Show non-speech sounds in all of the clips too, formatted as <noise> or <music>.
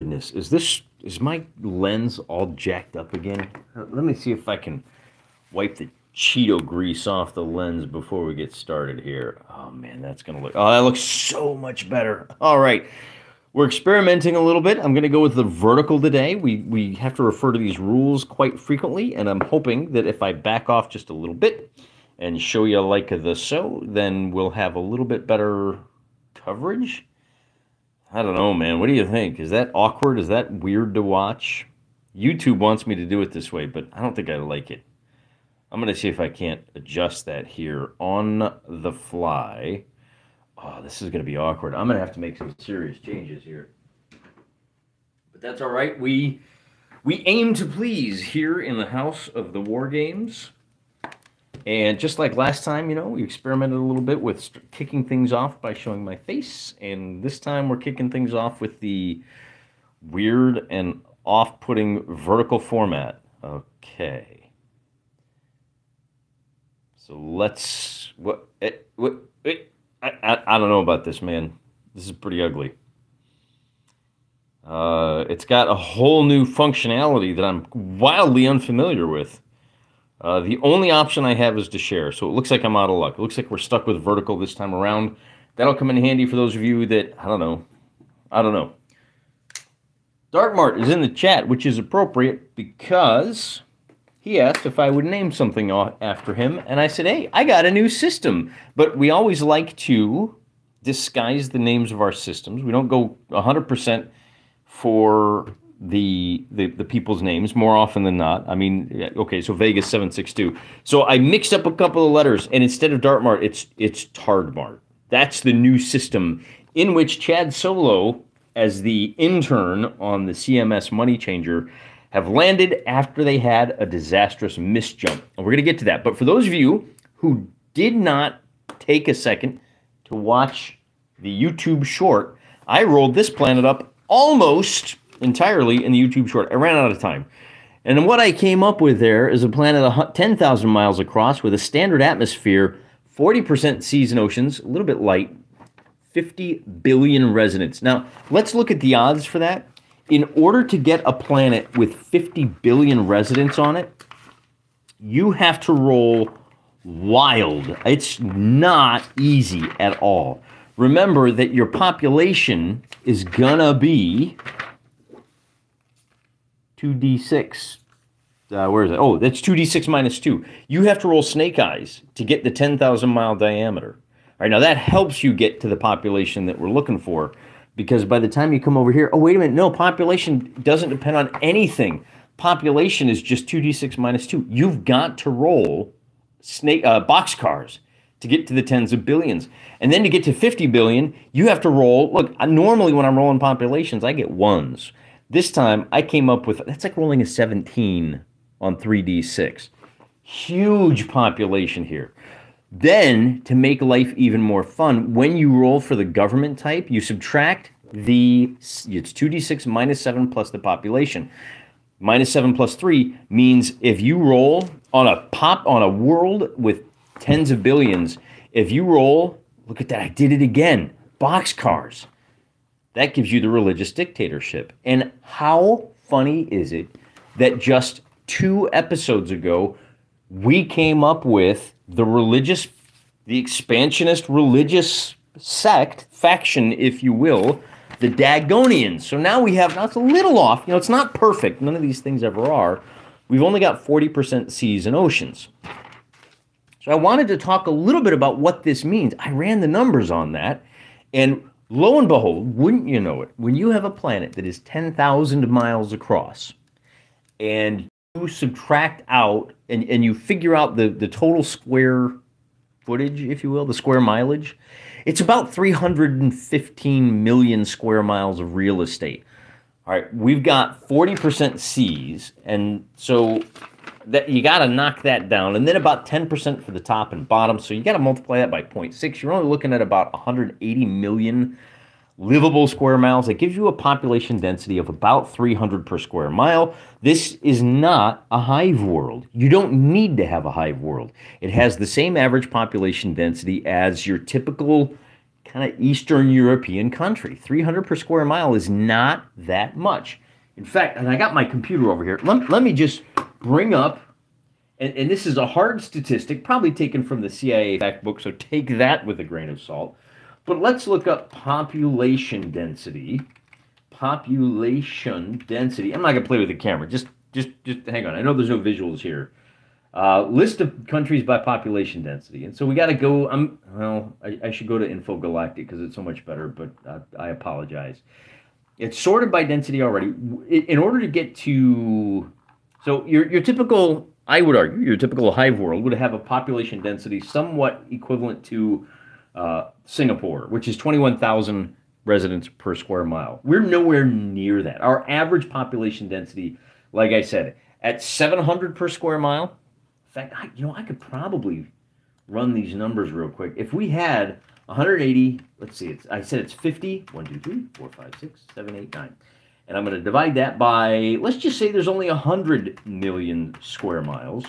goodness, is this is my lens all jacked up again? Uh, Let me see if I can wipe the Cheeto grease off the lens before we get started here. Oh man, that's gonna look. Oh, that looks so much better. All right, we're experimenting a little bit. I'm gonna go with the vertical today. We we have to refer to these rules quite frequently, and I'm hoping that if I back off just a little bit and show you like the so, then we'll have a little bit better coverage. I don't know, man. What do you think? Is that awkward? Is that weird to watch? YouTube wants me to do it this way, but I don't think I like it. I'm going to see if I can't adjust that here on the fly. Oh, this is going to be awkward. I'm going to have to make some serious changes here. But that's all right. We we aim to please here in the house of the war games. And just like last time, you know, we experimented a little bit with kicking things off by showing my face. And this time we're kicking things off with the weird and off putting vertical format. Okay. So let's. What? eh, What? eh, I, I, I don't know about this, man. This is pretty ugly. Uh, it's got a whole new functionality that I'm wildly unfamiliar with. Uh, the only option I have is to share, so it looks like I'm out of luck. It looks like we're stuck with vertical this time around. That'll come in handy for those of you that I don't know. I don't know. Dartmart is in the chat, which is appropriate because he asked if I would name something after him, and I said, "Hey, I got a new system." But we always like to disguise the names of our systems. We don't go 100% for the, the the people's names more often than not. I mean, okay, so Vegas 762. So I mixed up a couple of letters and instead of Dartmart, it's it's Tardmart. That's the new system in which Chad Solo as the intern on the CMS Money Changer have landed after they had a disastrous misjump. And we're going to get to that. But for those of you who did not take a second to watch the YouTube short, I rolled this planet up almost entirely in the YouTube short. I ran out of time. And what I came up with there is a planet 10,000 miles across with a standard atmosphere, 40% seas and oceans, a little bit light, 50 billion residents. Now, let's look at the odds for that. In order to get a planet with 50 billion residents on it, you have to roll wild. It's not easy at all. Remember that your population is gonna be 2d6. Uh, where is it? Oh, that's 2d6 minus 2. You have to roll snake eyes to get the 10,000 mile diameter. All right, now that helps you get to the population that we're looking for because by the time you come over here, oh, wait a minute, no, population doesn't depend on anything. Population is just 2d6 minus 2. You've got to roll snake uh, boxcars to get to the tens of billions. And then to get to 50 billion, you have to roll. Look, I- normally when I'm rolling populations, I get ones. This time I came up with that's like rolling a 17 on 3d6. Huge population here. Then, to make life even more fun, when you roll for the government type, you subtract the it's 2d6 minus 7 plus the population. Minus 7 plus 3 means if you roll on a pop on a world with tens of billions, if you roll, look at that, I did it again. Boxcars. That gives you the religious dictatorship. And how funny is it that just two episodes ago, we came up with the religious, the expansionist religious sect, faction, if you will, the Dagonians. So now we have, now it's a little off. You know, it's not perfect. None of these things ever are. We've only got 40% seas and oceans. So I wanted to talk a little bit about what this means. I ran the numbers on that. And lo and behold, wouldn't you know it, when you have a planet that is 10,000 miles across and you subtract out and, and you figure out the, the total square footage, if you will, the square mileage, it's about 315 million square miles of real estate. All right, we've got 40% seas, and so that you got to knock that down, and then about 10% for the top and bottom. So you got to multiply that by 0.6. You're only looking at about 180 million livable square miles. That gives you a population density of about 300 per square mile. This is not a hive world. You don't need to have a hive world. It has the same average population density as your typical kind of Eastern European country. 300 per square mile is not that much. In fact, and I got my computer over here. Let, let me just bring up, and, and this is a hard statistic, probably taken from the CIA fact book, so take that with a grain of salt. But let's look up population density. Population density. I'm not gonna play with the camera. Just, just, just hang on. I know there's no visuals here. Uh, list of countries by population density. And so we got to go. I'm well. I, I, should go to InfoGalactic because it's so much better. But uh, I apologize. It's sorted by density already. In order to get to, so your your typical, I would argue, your typical hive world would have a population density somewhat equivalent to uh, Singapore, which is 21,000 residents per square mile. We're nowhere near that. Our average population density, like I said, at 700 per square mile. In fact, I, you know, I could probably run these numbers real quick. If we had 180, let's see, it's, I said it's 50, 1, 2, 3, 4, 5, 6, 7, 8, 9. And I'm going to divide that by, let's just say there's only 100 million square miles.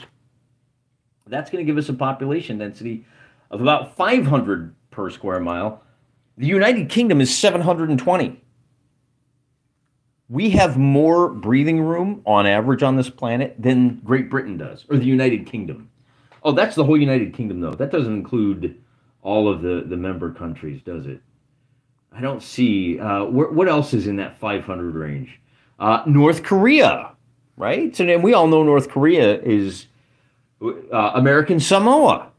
That's going to give us a population density of about 500 per square mile. The United Kingdom is 720. We have more breathing room on average on this planet than Great Britain does, or the United Kingdom. Oh, that's the whole United Kingdom, though. That doesn't include all of the, the member countries, does it? I don't see. Uh, wh- what else is in that 500 range? Uh, North Korea, right? So then we all know North Korea is uh, American Samoa,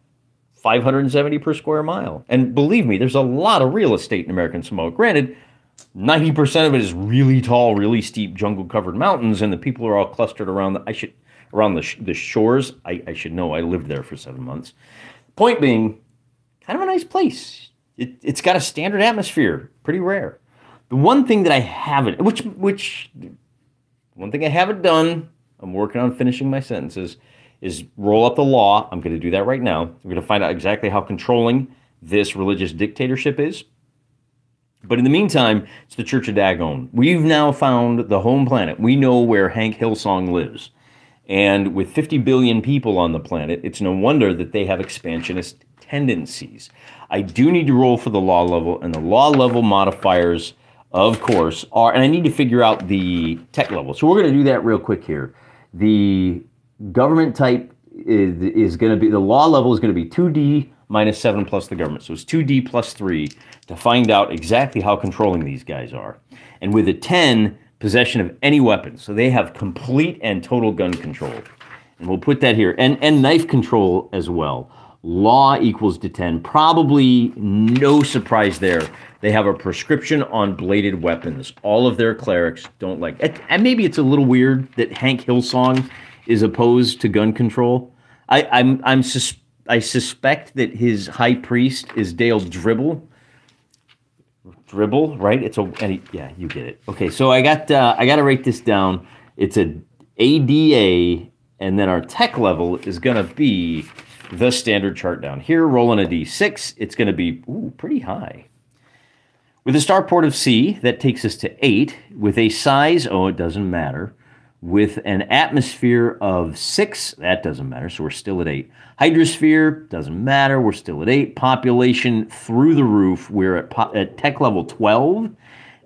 570 per square mile. And believe me, there's a lot of real estate in American Samoa. Granted, 90% of it is really tall, really steep jungle covered mountains, and the people are all clustered around the, I should, around the, sh- the shores. I, I should know. I lived there for seven months. Point being, kind of a nice place. It, it's got a standard atmosphere, pretty rare. The one thing that I haven't, which, which, one thing I haven't done, I'm working on finishing my sentences, is roll up the law. I'm going to do that right now. We're going to find out exactly how controlling this religious dictatorship is. But in the meantime, it's the Church of Dagon. We've now found the home planet. We know where Hank Hillsong lives. And with 50 billion people on the planet, it's no wonder that they have expansionist tendencies. I do need to roll for the law level, and the law level modifiers, of course, are, and I need to figure out the tech level. So we're going to do that real quick here. The government type is, is going to be, the law level is going to be 2D minus 7 plus the government. So it's 2D plus 3 to find out exactly how controlling these guys are. And with a 10, possession of any weapon. So they have complete and total gun control. And we'll put that here. And, and knife control as well. Law equals to 10. Probably no surprise there. They have a prescription on bladed weapons. All of their clerics don't like it. And maybe it's a little weird that Hank Hillsong is opposed to gun control. I, I'm I'm sus- I suspect that his high priest is Dale Dribble. Dribble, right? It's a yeah, you get it. Okay, so I got uh, I got to write this down. It's a ADA, and then our tech level is gonna be the standard chart down here. Rolling a D6, it's gonna be ooh pretty high. With a starport of C, that takes us to eight. With a size, oh, it doesn't matter with an atmosphere of six. That doesn't matter, so we're still at eight. Hydrosphere doesn't matter, we're still at eight. Population through the roof, we're at, at tech level 12.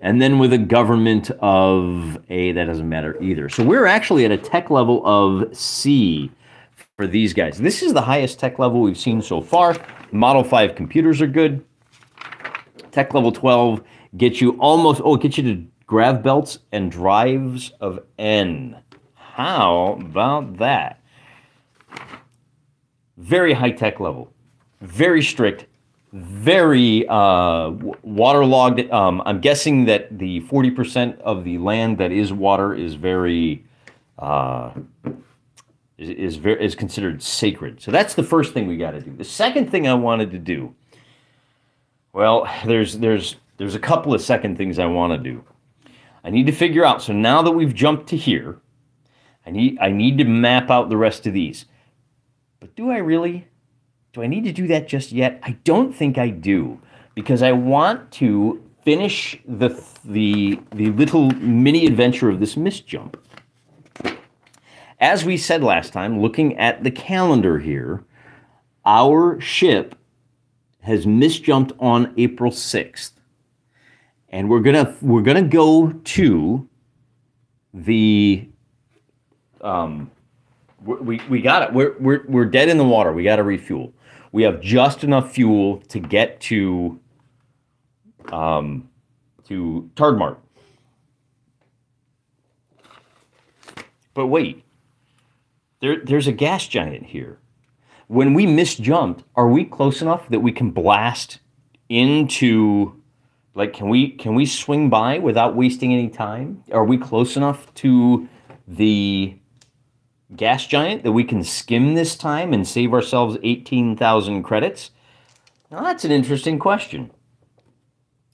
And then with a government of A, that doesn't matter either. So we're actually at a tech level of C for these guys. This is the highest tech level we've seen so far. Model 5 computers are good. Tech level 12 gets you almost, oh, it gets you to grav belts and drives of N. How about that? Very high tech level, very strict, very uh, waterlogged. Um, I'm guessing that the 40% of the land that is water is very uh, is, is is considered sacred. So that's the first thing we got to do. The second thing I wanted to do, well, there's there's there's a couple of second things I want to do. I need to figure out. So now that we've jumped to here, I need I need to map out the rest of these. But do I really? Do I need to do that just yet? I don't think I do because I want to finish the the the little mini adventure of this misjump. As we said last time, looking at the calendar here, our ship has misjumped on April 6th. And we're gonna we're gonna go to the um we, we got it. We're, we're, we're dead in the water. We got to refuel. We have just enough fuel to get to um, to Tardmart. But wait, there, there's a gas giant here. When we misjumped, are we close enough that we can blast into like can we can we swing by without wasting any time? Are we close enough to the gas giant that we can skim this time and save ourselves 18,000 credits? Now that's an interesting question.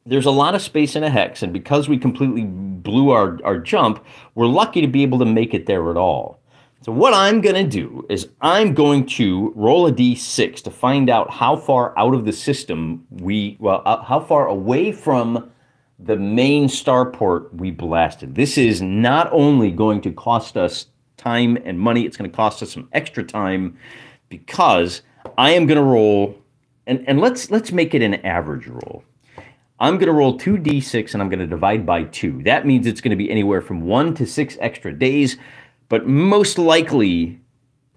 There's a lot of space in a hex, and because we completely blew our, our jump, we're lucky to be able to make it there at all. So what I'm going to do is I'm going to roll a d6 to find out how far out of the system we, well, uh, how far away from the main starport we blasted. This is not only going to cost us time and money, it's going to cost us some extra time because I am going to roll, and, and let's let's make it an average roll. I'm going to roll 2d6 and I'm going to divide by 2. That means it's going to be anywhere from 1 to 6 extra days but most likely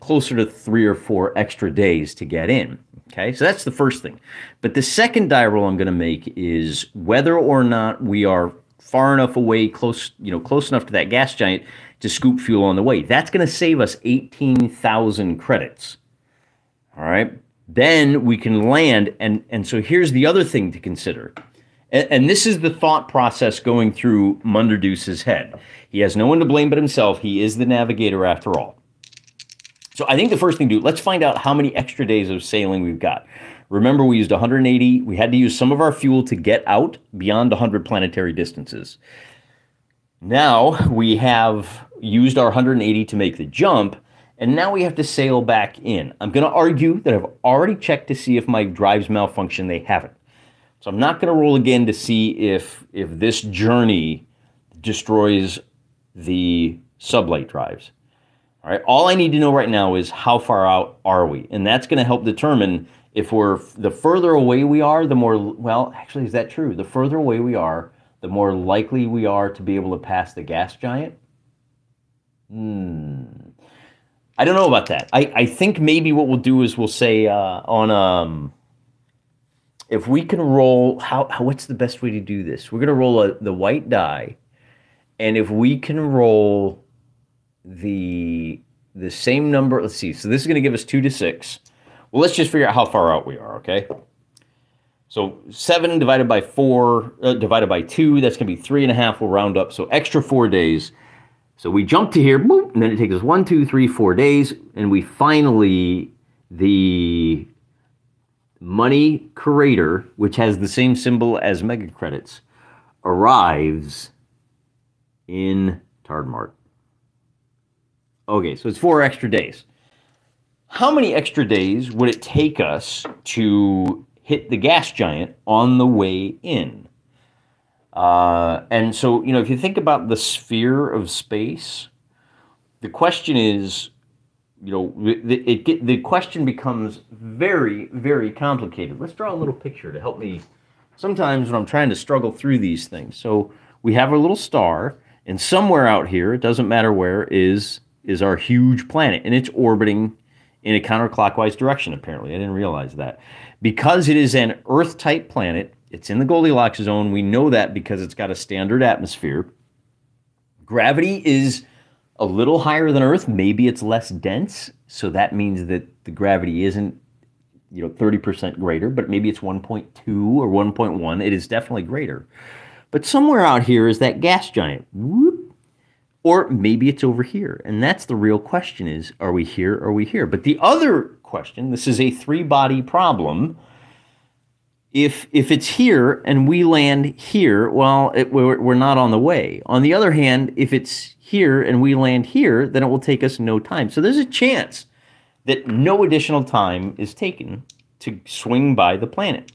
closer to three or four extra days to get in. Okay, so that's the first thing. But the second die roll I'm going to make is whether or not we are far enough away, close, you know, close enough to that gas giant to scoop fuel on the way. That's going to save us 18,000 credits. All right. Then we can land. And, and so here's the other thing to consider. And, and this is the thought process going through Munderdeuce's head. He has no one to blame but himself. He is the navigator after all. So I think the first thing to do, let's find out how many extra days of sailing we've got. Remember, we used 180. We had to use some of our fuel to get out beyond 100 planetary distances. Now we have used our 180 to make the jump, and now we have to sail back in. I'm going to argue that I've already checked to see if my drives malfunction. They haven't. So I'm not going to roll again to see if if this journey destroys the sublight drives. All right. All I need to know right now is how far out are we, and that's going to help determine if we're the further away we are, the more well, actually, is that true? The further away we are, the more likely we are to be able to pass the gas giant. Hmm. I don't know about that. I, I think maybe what we'll do is we'll say uh, on um if we can roll how, how what's the best way to do this? We're gonna roll a, the white die and if we can roll the the same number, let's see. So this is going to give us two to six. Well, let's just figure out how far out we are. Okay. So seven divided by four uh, divided by two, that's going to be three and a half. We'll round up. So extra four days. So we jump to here, boop, and then it takes us one, two, three, four days, and we finally the money creator, which has the same symbol as mega credits, arrives in Tardmart. Okay, so it's four extra days. How many extra days would it take us to hit the gas giant on the way in? Uh, and so, you know, if you think about the sphere of space, the question is, you know, it, it, the question becomes very, very complicated. Let's draw a little picture to help me sometimes when I'm trying to struggle through these things. So we have our little star, and somewhere out here, it doesn't matter where, is is our huge planet, and it's orbiting in a counterclockwise direction. Apparently, I didn't realize that because it is an Earth-type planet. It's in the Goldilocks zone. We know that because it's got a standard atmosphere. Gravity is a little higher than Earth. Maybe it's less dense, so that means that the gravity isn't you know 30% greater, but maybe it's 1.2 or 1.1. It is definitely greater. But somewhere out here is that gas giant. Whoop. Or maybe it's over here. And that's the real question is, are we here are we here? But the other question, this is a three-body problem. If, if it's here and we land here, well, it, we're, we're not on the way. On the other hand, if it's here and we land here, then it will take us no time. So there's a chance that no additional time is taken to swing by the planet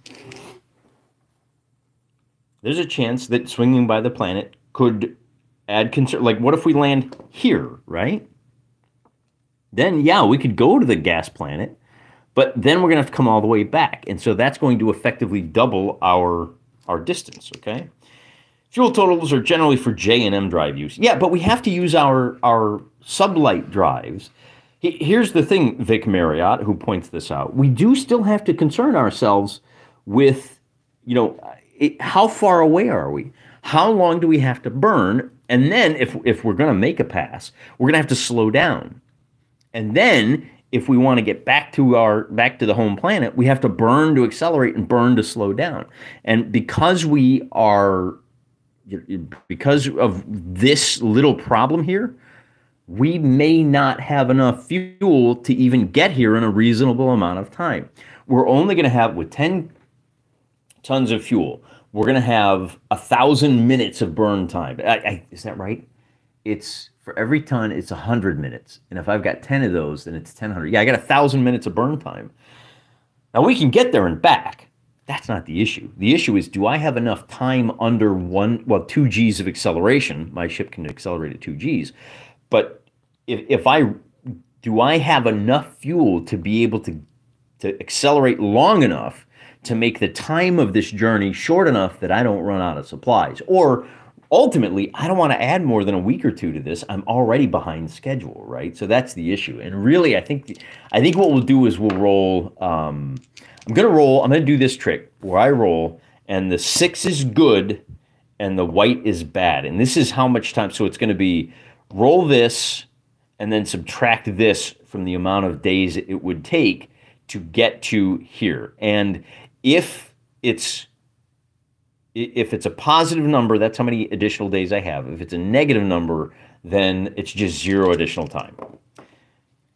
there's a chance that swinging by the planet could add concern. Like, what if we land here, right? Then, yeah, we could go to the gas planet, but then we're going to have to come all the way back. And so that's going to effectively double our, our distance, okay? Fuel totals are generally for J and M drive use. Yeah, but we have to use our, our sublight drives. Here's the thing, Vic Marriott, who points this out. We do still have to concern ourselves with, you know, it, how far away are we? How long do we have to burn? And then if, if we're going to make a pass, we're going to have to slow down. And then if we want to get back to our back to the home planet, we have to burn to accelerate and burn to slow down. And because we are because of this little problem here, we may not have enough fuel to even get here in a reasonable amount of time. We're only going to have with 10 tons of fuel, we're going to have a thousand minutes of burn time. I, I, is that right? It's for every ton, it's 100 minutes. And if I've got 10 of those, then it's 1000. Yeah, I got a thousand minutes of burn time. Now we can get there and back. That's not the issue. The issue is do I have enough time under one, well, two G's of acceleration? My ship can accelerate at two G's. But if, if I, do I have enough fuel to be able to, to accelerate long enough to make the time of this journey short enough that I don't run out of supplies? Or ultimately, I don't want to add more than a week or two to this. I'm already behind schedule, right? So that's the issue. And really, I think I think what we'll do is we'll roll. Um, I'm gonna roll. I'm gonna do this trick where I roll, and the six is good, and the white is bad. And this is how much time. So it's gonna be roll this, and then subtract this from the amount of days it would take to get to here. And if it's if it's a positive number, that's how many additional days I have. If it's a negative number, then it's just zero additional time.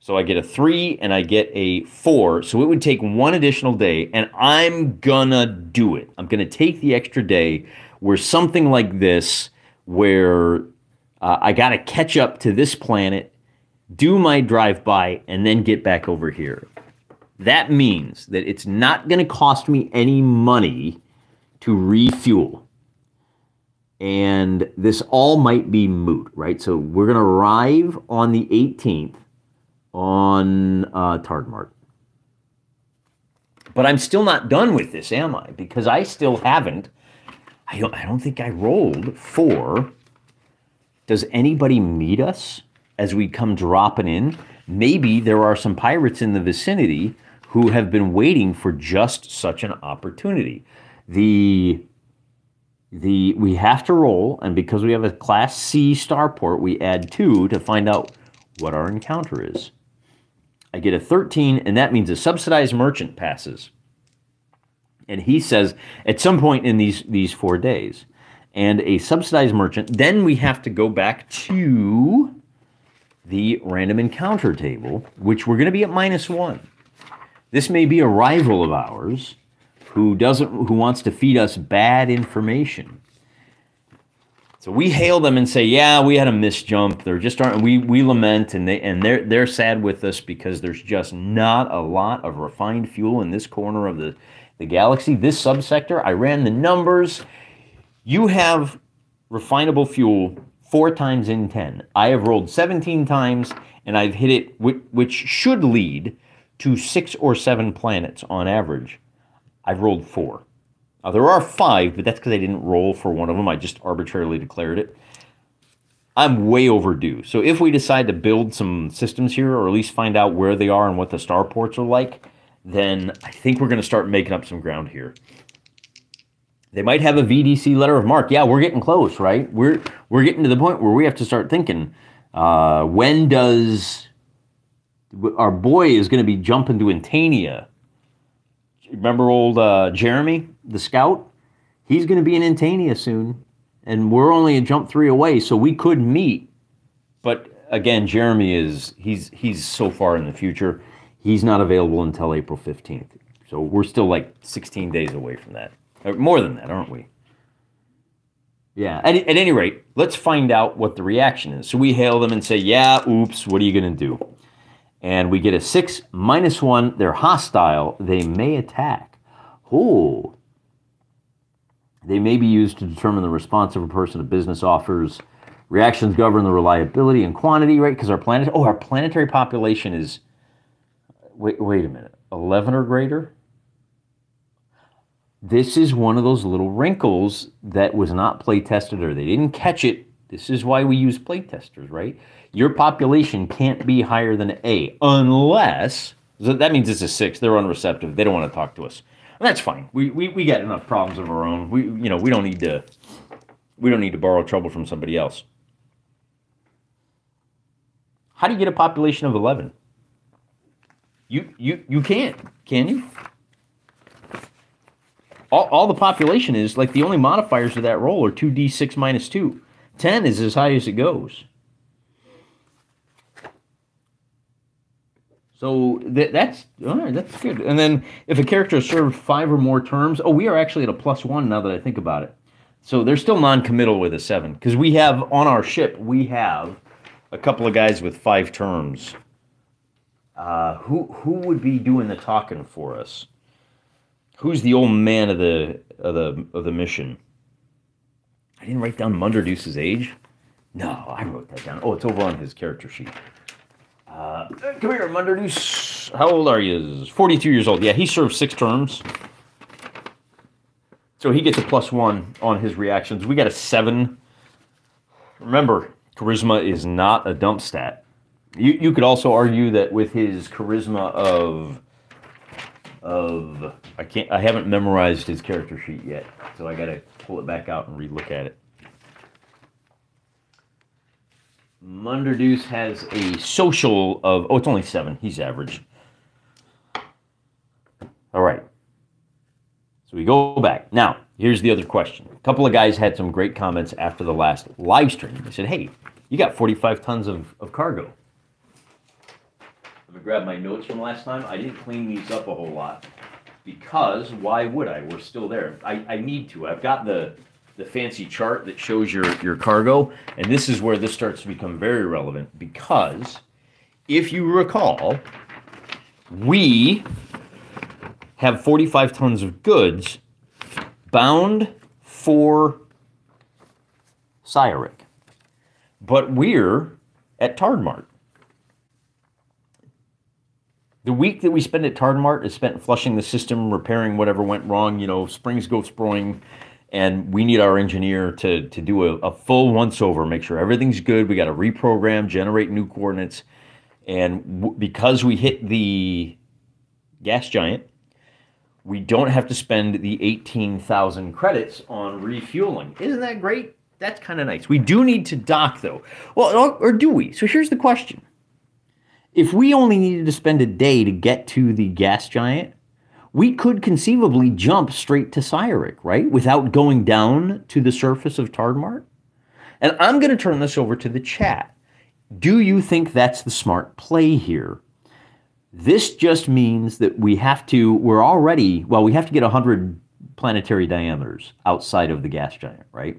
So I get a three and I get a four. So it would take one additional day, and I'm gonna do it. I'm gonna take the extra day where something like this, where uh, I gotta catch up to this planet, do my drive by, and then get back over here. That means that it's not gonna cost me any money to refuel. And this all might be moot, right? So we're to arrive on the 18th on uh, Tardmart. But I'm still not done with this, am I? Because I still haven't. I don't, I don't think I rolled for. Does anybody meet us as we come dropping in? Maybe there are some pirates in the vicinity who have been waiting for just such an opportunity the the we have to roll, and because we have a Class C starport, we add two to find out what our encounter is. I get a 13, and that means a subsidized merchant passes. And he says at some point in these these four days, and a subsidized merchant. Then we have to go back to the random encounter table, which we're going to be at minus one. This may be a rival of ours who doesn't who wants to feed us bad information. So we hail them and say, "Yeah, we had a misjump. They're just aren't we we lament and they and they're they're sad with us because there's just not a lot of refined fuel in this corner of the the galaxy, this subsector. I ran the numbers. You have refinable fuel four times in 10. I have rolled 17 times and I've hit it which should lead to 6 or 7 planets on average. I've rolled four. Now, there are five, but that's because I didn't roll for one of them. I just arbitrarily declared it. I'm way overdue. So if we decide to build some systems here, or at least find out where they are and what the starports are like, then I think we're going to start making up some ground here. They might have a VDC letter of marque. Yeah, we're getting close, right? We're we're getting to the point where we have to start thinking. Uh, when does our boy is going to be jumping to Intania? remember old uh, Jeremy, the scout? He's going to be in Intania soon, and we're only a jump three away, so we could meet. But again, Jeremy is he's he's so far in the future. He's not available until April fifteenth, so we're still like sixteen days away from that, or more than that, aren't we? Yeah. At, at any rate, let's find out what the reaction is. So we hail them and say, "Yeah, oops, what are you going to do?" and we get a 6 minus 1. They're hostile. They may attack. Oh. They may be used to determine the response of a person to business offers. Reactions govern the reliability and quantity, right? Because our planet, oh, our planetary population is wait, wait a minute. 11 or greater? This is one of those little wrinkles that was not play tested or they didn't catch it. This is why we use play testers, right? Your population can't be higher than A unless that means it's a six. They're unreceptive. They don't want to talk to us. That's fine. We, we, we got enough problems of our own. We you know we don't need to we don't need to borrow trouble from somebody else. How do you get a population of 11? You you you can't, can you? All, all the population is like the only modifiers of that roll are 2d6 minus 2. 10 is as high as it goes. So that, that's. That's good. And then if a character has served five or more terms, oh, we are actually at a plus one now that I think about it. So they're still non-committal with a seven because we have on our ship we have a couple of guys with five terms. Uh, who who would be doing the talking for us? Who's the old man of the of the of the mission? I didn't write down Munderdeuce's age. No, I wrote that down. Oh, it's over on his character sheet. Uh, come here, Munderdeuce. How old are you? 42 years old. Yeah, he served six terms. So he gets a plus one on his reactions. We got a seven. Remember, charisma is not a dump stat. You, you could also argue that with his charisma of of I can't I haven't memorized his character sheet yet, so I gotta pull it back out and relook at it. Munderdeuce has a social of oh it's only seven. He's average. All right. So we go back. Now, here's the other question. A couple of guys had some great comments after the last live stream. They said, hey, you got 45 tons of, of cargo. Let me grab my notes from last time. I didn't clean these up a whole lot because why would I? We're still there. I, I need to. I've got the the fancy chart that shows your, your cargo, and this is where this starts to become very relevant because if you recall, we have 45 tons of goods bound for Cyric, but we're at Tardmart. The week that we spend at Tardmart is spent flushing the system, repairing whatever went wrong. You know, springs go sproing, and we need our engineer to to do a, a full once over, make sure everything's good. We got to reprogram, generate new coordinates, and because we hit the gas giant, we don't have to spend the eighteen thousand credits on refueling. Isn't that great? That's kind of nice. We do need to dock though. Well, or do we? So here's the question if we only needed to spend a day to get to the gas giant, we could conceivably jump straight to Cyric, right? Without going down to the surface of Tardmart. And I'm going to turn this over to the chat. Do you think that's the smart play here? This just means that we have to, we're already, well, we have to get 100 planetary diameters outside of the gas giant, right?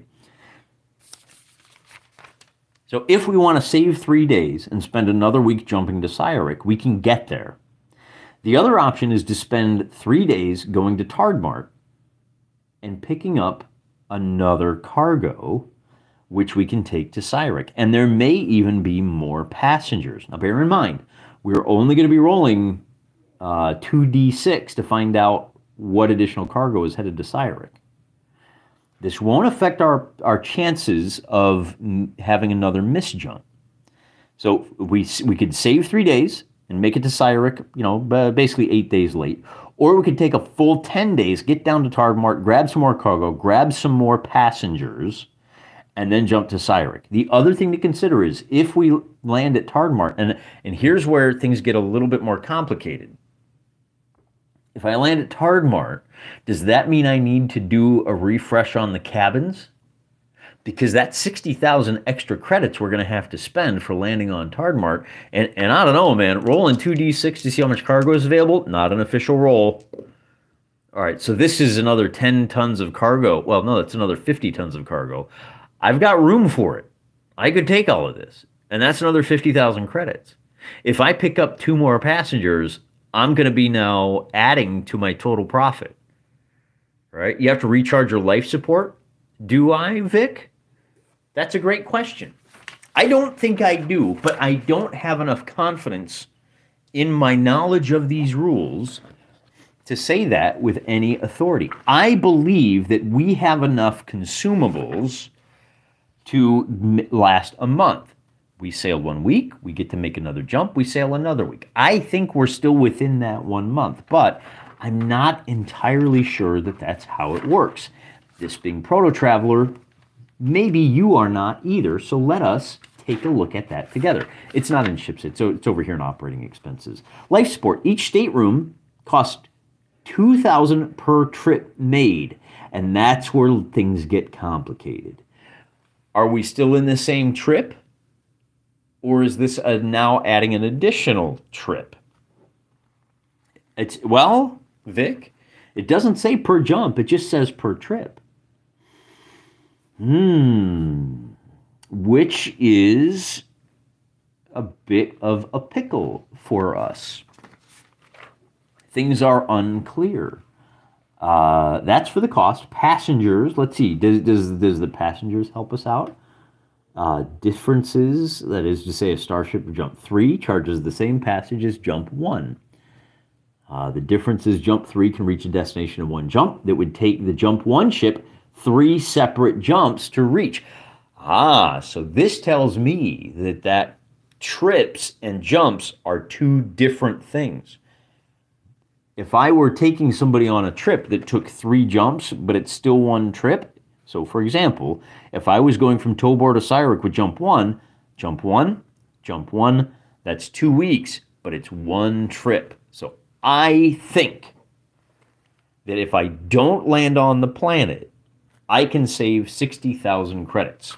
So if we want to save three days and spend another week jumping to Cyric, we can get there. The other option is to spend three days going to Tardmart and picking up another cargo, which we can take to Cyric. And there may even be more passengers. Now, bear in mind, we're only going to be rolling uh, 2d6 to find out what additional cargo is headed to Cyric. This won't affect our, our chances of having another misjump. So we, we could save three days and make it to Cyric, you know, basically eight days late. Or we could take a full 10 days, get down to Tardmart, grab some more cargo, grab some more passengers, and then jump to Cyric. The other thing to consider is if we land at Tardmart, and, and here's where things get a little bit more complicated. If I land at Tardmart, does that mean I need to do a refresh on the cabins? Because that's 60,000 extra credits we're going to have to spend for landing on Tardmart. And, and I don't know, man, rolling 2d6 to see how much cargo is available, not an official roll. All right, so this is another 10 tons of cargo. Well, no, that's another 50 tons of cargo. I've got room for it. I could take all of this. And that's another 50,000 credits. If I pick up two more passengers, I'm going to be now adding to my total profit. Right? You have to recharge your life support. Do I, Vic? That's a great question. I don't think I do, but I don't have enough confidence in my knowledge of these rules to say that with any authority. I believe that we have enough consumables to last a month. We sailed one week, we get to make another jump, we sail another week. I think we're still within that one month, but I'm not entirely sure that that's how it works. This being Proto Traveler, maybe you are not either, so let us take a look at that together. It's not in shipset, so it's over here in operating expenses. Life Support, each stateroom costs 2000 per trip made, and that's where things get complicated. Are we still in the same trip? Or is this now adding an additional trip? It's well, Vic, it doesn't say per jump, it just says per trip. Hmm. Which is a bit of a pickle for us things are unclear. Uh, that's for the cost. Passengers, let's see, does, does, does the passengers help us out? Uh, differences, that is to say, a Starship Jump 3 charges the same passage as Jump 1. Uh, the difference is Jump 3 can reach a destination in one jump that would take the Jump 1 ship three separate jumps to reach. Ah, so this tells me that that trips and jumps are two different things if I were taking somebody on a trip that took three jumps, but it's still one trip, so for example, if I was going from Tobor to Cyric with jump one, jump one, jump one, that's two weeks, but it's one trip. So I think that if I don't land on the planet, I can save 60,000 credits.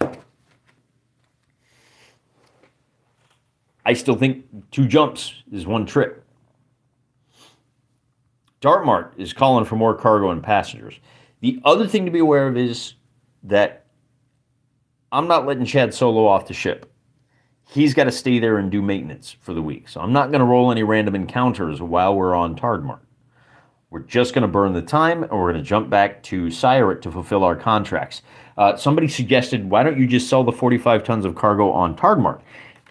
I still think two jumps is one trip. Dartmart is calling for more cargo and passengers. The other thing to be aware of is that I'm not letting Chad Solo off the ship. He's got to stay there and do maintenance for the week. So I'm not going to roll any random encounters while we're on Tardmart. We're just going to burn the time and we're going to jump back to Cyric to fulfill our contracts. Uh, somebody suggested, why don't you just sell the 45 tons of cargo on Tardmart?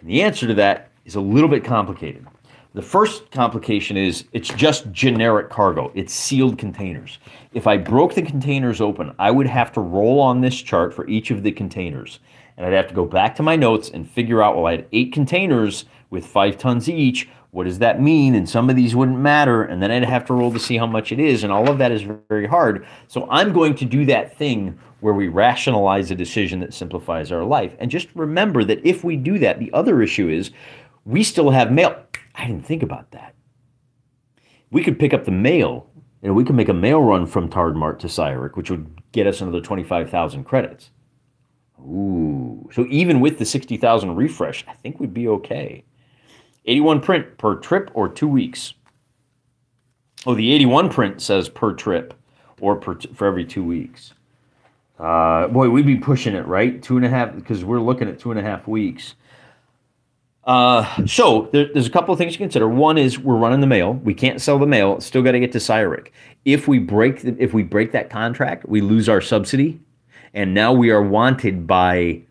And the answer to that is a little bit complicated. The first complication is it's just generic cargo. It's sealed containers. If I broke the containers open, I would have to roll on this chart for each of the containers. And I'd have to go back to my notes and figure out, well, I had eight containers with five tons each. What does that mean? And some of these wouldn't matter. And then I'd have to roll to see how much it is. And all of that is very hard. So I'm going to do that thing where we rationalize a decision that simplifies our life. And just remember that if we do that, the other issue is we still have mail. I didn't think about that. We could pick up the mail, and we could make a mail run from Tardmart to Cyric, which would get us another 25,000 credits. Ooh. So even with the 60,000 refresh, I think we'd be okay. 81 print per trip or two weeks. Oh, the 81 print says per trip or per for every two weeks. Uh, boy, we'd be pushing it, right? Two and a half, because we're looking at two and a half weeks. Uh, so there, there's a couple of things to consider. One is we're running the mail. We can't sell the mail. Still got to get to Cyric. If we break the, if we break that contract, we lose our subsidy, and now we are wanted by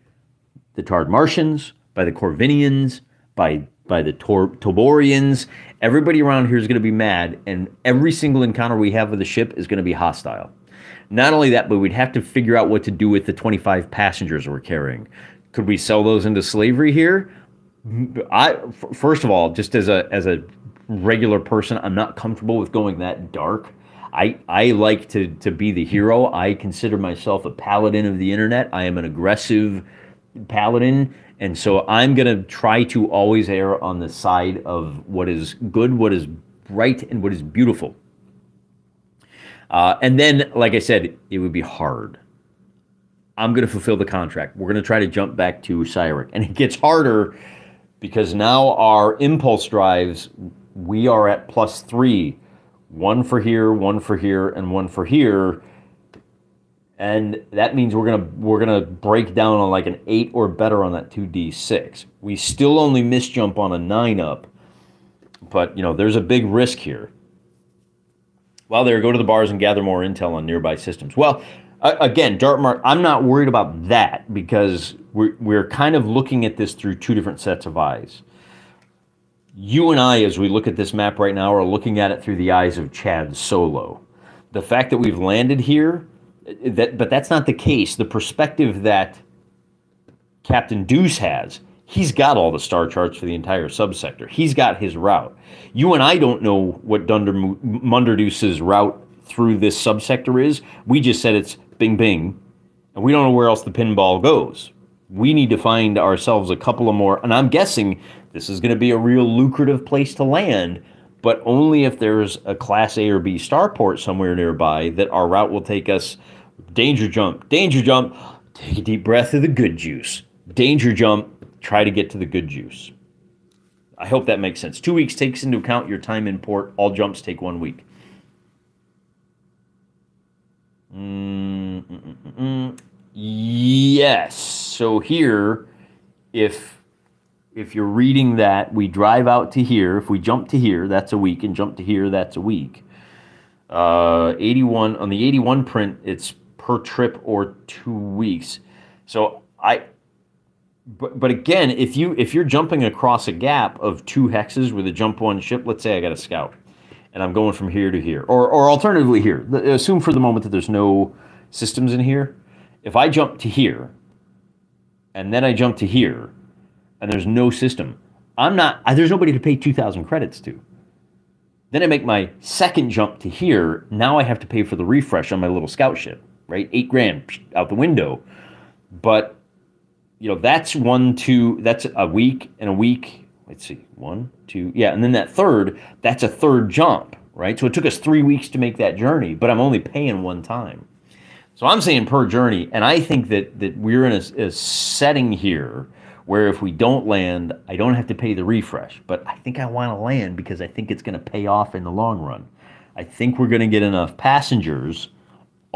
the Tard Martians, by the Corvinians, by by the Tor- Toborians. Everybody around here is going to be mad, and every single encounter we have with the ship is going to be hostile. Not only that, but we'd have to figure out what to do with the 25 passengers we're carrying. Could we sell those into slavery here? I first of all, just as a as a regular person, I'm not comfortable with going that dark. I I like to to be the hero. I consider myself a paladin of the internet. I am an aggressive paladin, and so I'm gonna try to always err on the side of what is good, what is right, and what is beautiful. Uh, and then, like I said, it would be hard. I'm going to fulfill the contract. We're going to try to jump back to Cyric. And it gets harder because now our impulse drives, we are at plus three. One for here, one for here, and one for here. And that means we're gonna we're gonna break down on like an eight or better on that 2d6. We still only misjump on a nine up, but you know, there's a big risk here. While there, go to the bars and gather more intel on nearby systems. Well, again, Dartmart, I'm not worried about that because we're, we're kind of looking at this through two different sets of eyes. you and I, as we look at this map right now, are looking at it through the eyes of Chad Solo. The fact that we've landed here, that but that's not the case. The perspective that Captain Deuce has, he's got all the star charts for the entire subsector. He's got his route. You and I don't know what Dunder Munderdeuce's route through this subsector is. We just said it's Bing Bing, and we don't know where else the pinball goes. We need to find ourselves a couple of more, and I'm guessing this is going to be a real lucrative place to land, but only if there's a Class A or B starport somewhere nearby that our route will take us. Danger jump, danger jump. Take a deep breath of the good juice. Danger jump, try to get to the good juice. I hope that makes sense. Two weeks takes into account your time in port. All jumps take one week. Mm, mm, mm, yes. So here, if if you're reading that, we drive out to here. If we jump to here, that's a week, and jump to here, that's a week. Uh, 81 on the 81 print, it's per trip or two weeks. So I, but but again, if you if you're jumping across a gap of two hexes with a jump one ship, let's say I got a scout and I'm going from here to here. Or, or alternatively here, assume for the moment that there's no systems in here. If I jump to here, and then I jump to here, and there's no system, I'm not, there's nobody to pay 2,000 credits to. Then I make my second jump to here. Now I have to pay for the refresh on my little scout ship, right? Eight grand out the window. But, you know, that's one, two, that's a week and a week let's see, one, two, yeah, and then that third, that's a third jump, right? So it took us three weeks to make that journey, but I'm only paying one time. So I'm saying per journey, and I think that that we're in a, a setting here where if we don't land, I don't have to pay the refresh, but I think I want to land because I think it's going to pay off in the long run. I think we're going to get enough passengers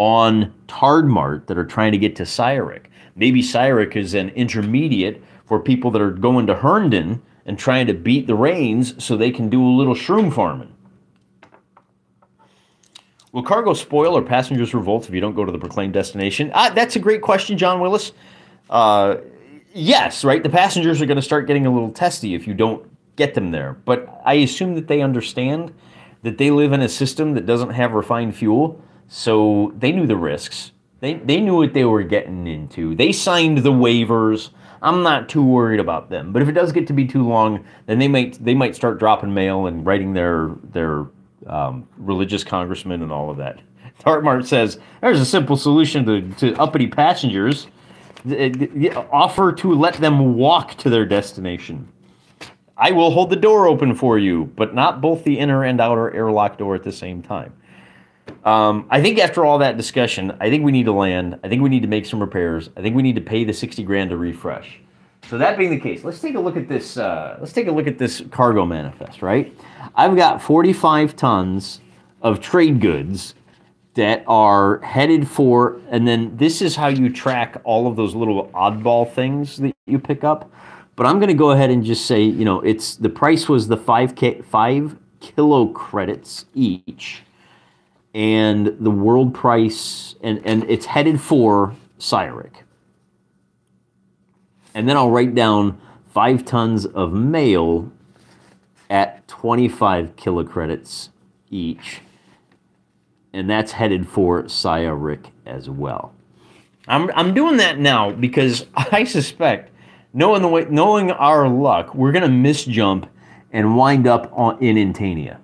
on Tardmart that are trying to get to Cyric. Maybe Cyric is an intermediate for people that are going to Herndon and trying to beat the rains so they can do a little shroom farming. Will cargo spoil or passengers revolt if you don't go to the proclaimed destination? Uh, that's a great question, John Willis. Uh, yes, right? The passengers are going to start getting a little testy if you don't get them there. But I assume that they understand that they live in a system that doesn't have refined fuel, so they knew the risks. They, they knew what they were getting into. They signed the waivers. I'm not too worried about them. But if it does get to be too long, then they might they might start dropping mail and writing their their um, religious congressman and all of that. <laughs> Tardmart says there's a simple solution to, to uppity passengers. Offer to let them walk to their destination. I will hold the door open for you, but not both the inner and outer airlock door at the same time. Um, I think after all that discussion, I think we need to land. I think we need to make some repairs. I think we need to pay the 60 grand to refresh. So that being the case, let's take a look at this. Uh, let's take a look at this cargo manifest. Right, I've got 45 tons of trade goods that are headed for, and then this is how you track all of those little oddball things that you pick up. But I'm going to go ahead and just say, you know, it's the price was the five k five kilo credits each and the world price, and, and it's headed for Cyric. And then I'll write down five tons of mail at 25 kilocredits each. And that's headed for Cyric as well. I'm, I'm doing that now because <laughs> I suspect, knowing the way, knowing our luck, we're going to misjump and wind up on, in Intania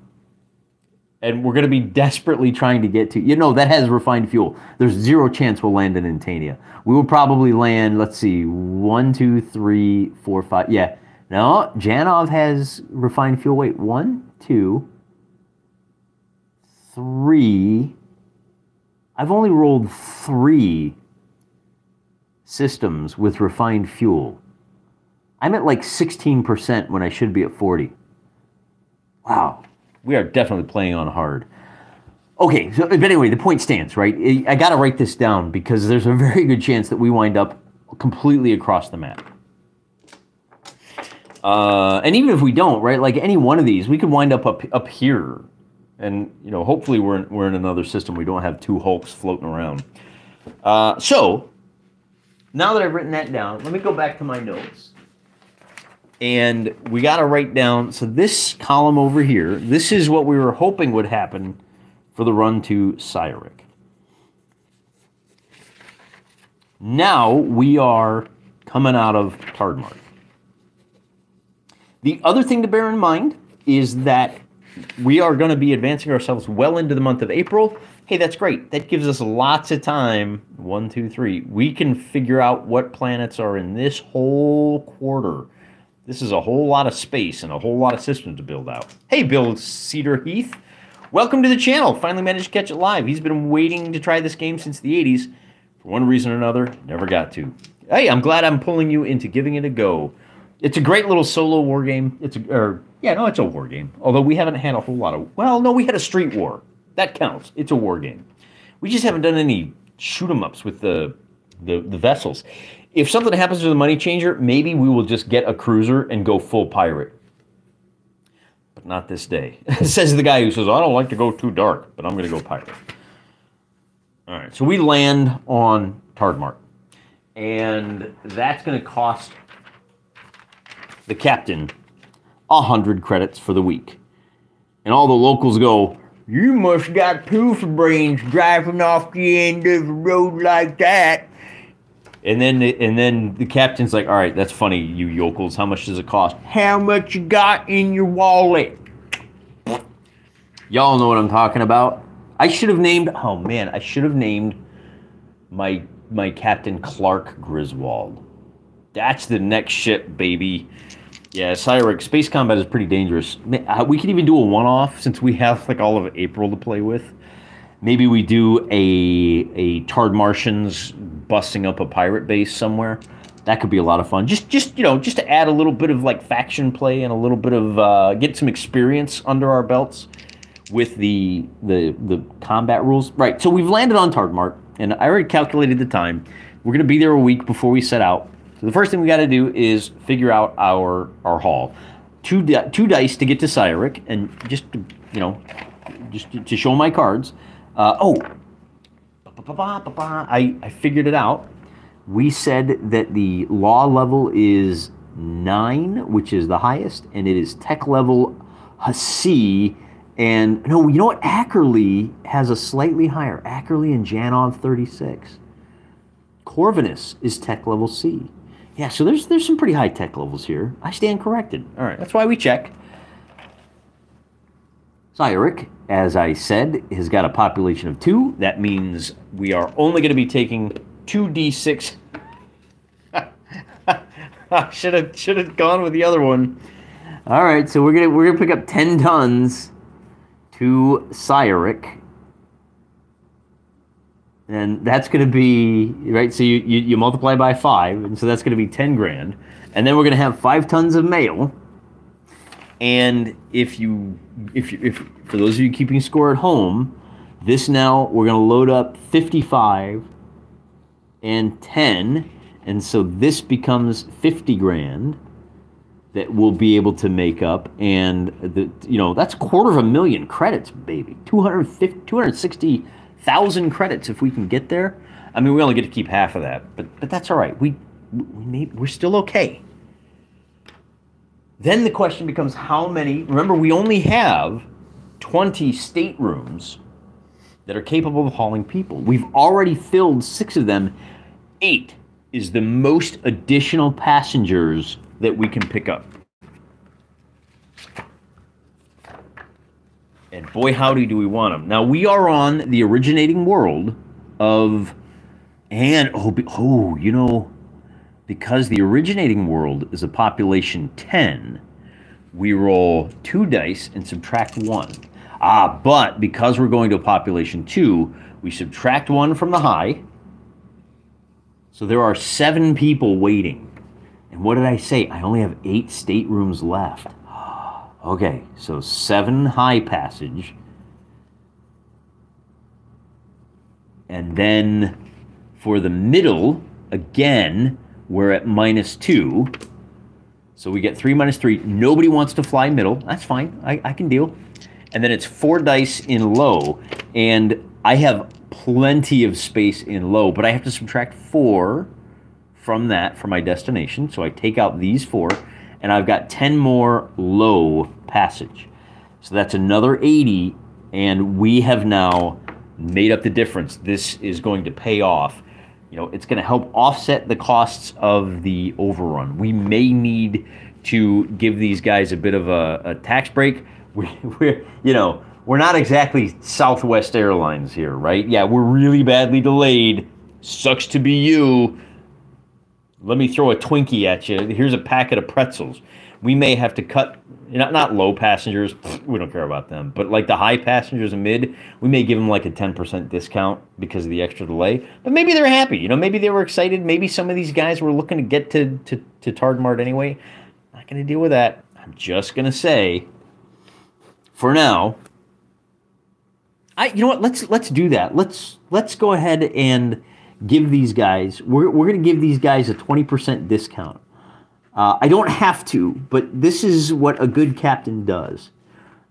and we're going to be desperately trying to get to you know that has refined fuel. There's zero chance we'll land in Intania. we will probably land let's see one two three four five yeah. No janov has refined fuel wait one two three. I've only rolled three systems with refined fuel. I'm at like 16% when i should be at 40 wow we are definitely playing on hard. Okay, so but anyway, the point stands, right? I got to write this down because there's a very good chance that we wind up completely across the map. Uh, and even if we don't, right? Like any one of these, we could wind up up up here, and you know, hopefully we're in, we're in another system. We don't have two hulks floating around. Uh, so now that I've written that down, let me go back to my notes. And we got to write down. So this column over here, this is what we were hoping would happen for the run to Cyric. Now we are coming out of Tardmart. The other thing to bear in mind is that we are going to be advancing ourselves well into the month of April. Hey, that's great. That gives us lots of time. One, two, three. We can figure out what planets are in this whole quarter. This is a whole lot of space and a whole lot of systems to build out. Hey, Bill Cedar Heath. Welcome to the channel. Finally managed to catch it live. He's been waiting to try this game since the 80s. For one reason or another, never got to. Hey, I'm glad I'm pulling you into giving it a go. It's a great little solo war game. It's a, or yeah, no, it's a war game. Although we haven't had a whole lot of. Well, no, we had a street war. That counts. It's a war game. We just haven't done any shoot 'em ups with the, the the vessels. If something happens to the money changer, maybe we will just get a cruiser and go full pirate. But not this day. <laughs> Says the guy who says, I don't like to go too dark, but I'm going to go pirate. All right, so we land on Tardmart, and that's going to cost the captain a hundred credits for the week. And all the locals go, "You must got poof brains driving off the end of the road like that." And then, and then the captain's like, "All right, that's funny, you yokels. How much does it cost? How much you got in your wallet?" Y'all know what I'm talking about. I should have named. Oh man, I should have named my my captain Clark Griswold. That's the next ship, baby. Yeah, Cyric space combat is pretty dangerous. Uh, we could even do a one-off since we have like all of April to play with. Maybe we do a a Tard Martians busting up a pirate base somewhere. That could be a lot of fun. Just just you know, just to add a little bit of like faction play and a little bit of uh, get some experience under our belts with the the the combat rules. Right. So we've landed on Tardmart, and I already calculated the time. We're going to be there a week before we set out. So the first thing we got to do is figure out our our haul. Two di- two dice to get to Cyric, and just to, you know, just to, to show my cards. Uh, oh, I I figured it out. We said that the law level is nine, which is the highest, and it is tech level C and no, you know what? Ackerley has a slightly higher. Ackerley and Janov 36. Corvinus is tech level C. Yeah, so there's there's some pretty high tech levels here. I stand corrected. All right, that's why we check. Cyric, as I said, has got a population of two. That means we are only going to be taking two d6. <laughs> I should have should have gone with the other one. All right, so we're gonna we're gonna pick up ten tons to Cyric. And that's going to be, right? So you, you, you, multiply by five, and so that's going to be 10 grand. And then we're going to have five tons of mail. And if you, if you, if for those of you keeping score at home, this now we're going to load up 55 and 10. And so this becomes 50 grand that we'll be able to make up. And the you know that's a quarter of a million credits baby. 250 260,000 credits if we can get there. I mean we only get to keep half of that but but that's all right. We we may, we're still okay then the question becomes how many remember we only have 20 staterooms that are capable of hauling people we've already filled 6 of them 8 is the most additional passengers that we can pick up. And boy, howdy, do we want them. Now, we are on the originating world of, and, oh, oh, you know, because the originating world is a population 10, we roll two dice and subtract one. Ah, but because we're going to a population 2, we subtract one from the high. So there are seven people waiting. And what did I say? I only have eight staterooms left. <gasps> Okay, so seven high passage. And then for the middle, again, we're at minus two. So we get three minus three. Nobody wants to fly middle. That's fine. I, I can deal. And then it's four dice in low. And I have plenty of space in low, but I have to subtract four from that for my destination. So I take out these four, and I've got 10 more low passage. So that's another 80, and we have now made up the difference. This is going to pay off. You know, it's going to help offset the costs of the overrun. We may need to give these guys a bit of a, a tax break. <laughs> We, we're, you know, we're not exactly Southwest Airlines here, right? Yeah, we're really badly delayed. Sucks to be you. Let me throw a Twinkie at you. Here's a packet of pretzels. We may have to cut not not low passengers. We don't care about them, but like the high passengers and mid, we may give them like a ten percent discount because of the extra delay. But maybe they're happy. You know, maybe they were excited. Maybe some of these guys were looking to get to to to Tardmart anyway. Not going to deal with that. I'm just going to say, for now, I you know what? Let's let's do that. Let's let's go ahead and give these guys. We're we're going to give these guys a twenty percent discount uh, I don't have to, but this is what a good captain does.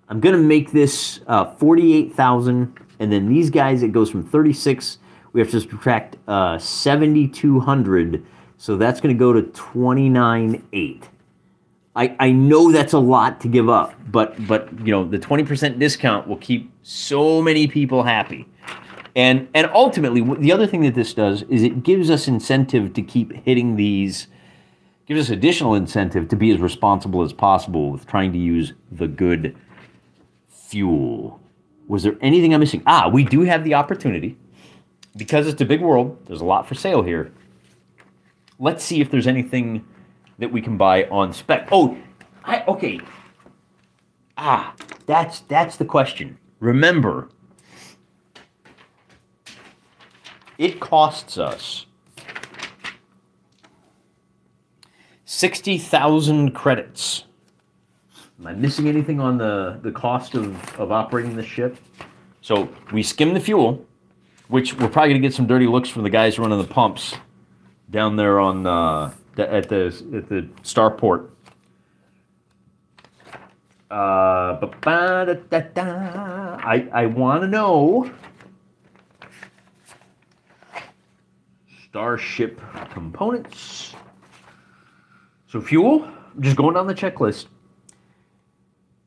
I'm going to make this uh, 48,000, and then these guys, it goes from 36. We have to subtract uh, 7,200, so that's going to go to 29.8. I, I know that's a lot to give up, but but you know the 20% discount will keep so many people happy. And and ultimately the other thing that this does is it gives us incentive to keep hitting these gives us additional incentive to be as responsible as possible with trying to use the good fuel. Was there anything I'm missing? Ah, we do have the opportunity. Because it's a big world, there's a lot for sale here. Let's see if there's anything that we can buy on spec. Oh, I okay. Ah, that's that's the question. Remember, it costs us 60,000 credits. Am I missing anything on the, the cost of, of operating the ship? So we skim the fuel, which we're probably going to get some dirty looks from the guys running the pumps down there on uh, at the at the starport. Uh, I I want to know starship components. So fuel, just going down the checklist.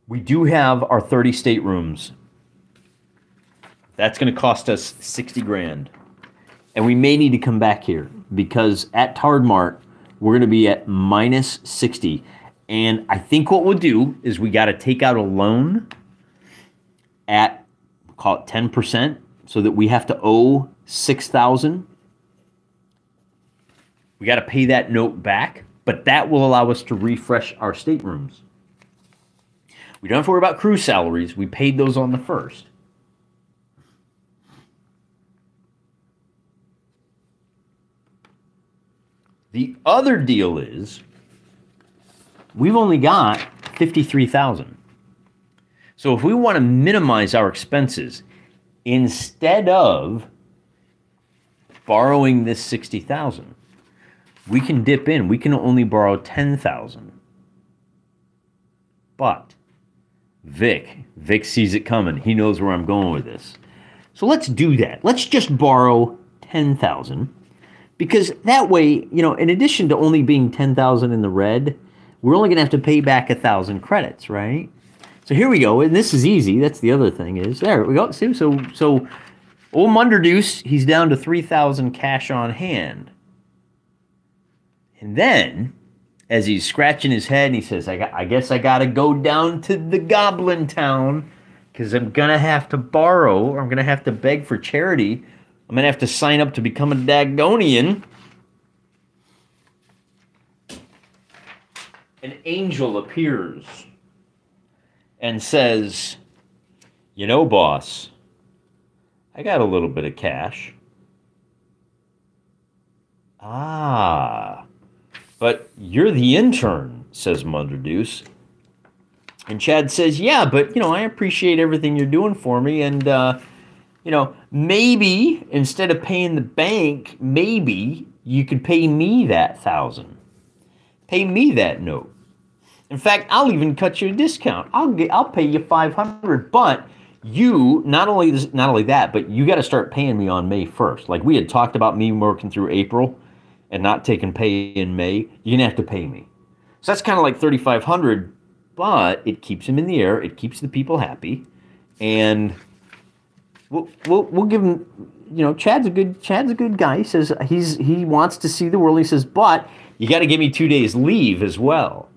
We do have our 30 staterooms. That's going to cost us 60 grand. And we may need to come back here because at Tardmart, we're going to be at minus 60. And I think what we'll do is we got to take out a loan at, call it 10%, so that we have to owe 6000 We got to pay that note back but that will allow us to refresh our staterooms. We don't have to worry about crew salaries. We paid those on the first. The other deal is we've only got 53,000. So if we want to minimize our expenses instead of borrowing this 60,000, we can dip in. We can only borrow 10,000. But Vic, Vic sees it coming. He knows where I'm going with this. So let's do that. Let's just borrow 10,000 because that way, you know, in addition to only being 10,000 in the red, we're only going to have to pay back a 1,000 credits, right? So here we go. And this is easy. That's the other thing is there we go. See, so so old Munderdoose, he's down to 3,000 cash on hand. And then, as he's scratching his head, he says, I, I guess I got to go down to the Goblin Town because I'm going to have to borrow or I'm going to have to beg for charity. I'm going to have to sign up to become a Dagonian. An angel appears and says, You know, boss, I got a little bit of cash. Ah. But you're the intern, says Munderdoose. And Chad says, Yeah, but, you know, I appreciate everything you're doing for me. And, uh, you know, maybe instead of paying the bank, maybe you could pay me that thousand. Pay me that note. In fact, I'll even cut you a discount. I'll get, I'll pay you 500, but you not only this, not only that, but you got to start paying me on May 1st. Like we had talked about me working through April and not taking pay in May, you're gonna have to pay me. So that's kind of like 3,500, but it keeps him in the air. It keeps the people happy. And we'll, we'll, we'll give him, you know, Chad's a good, Chad's a good guy. He says he's, he wants to see the world. He says, but you got to give me two days leave as well.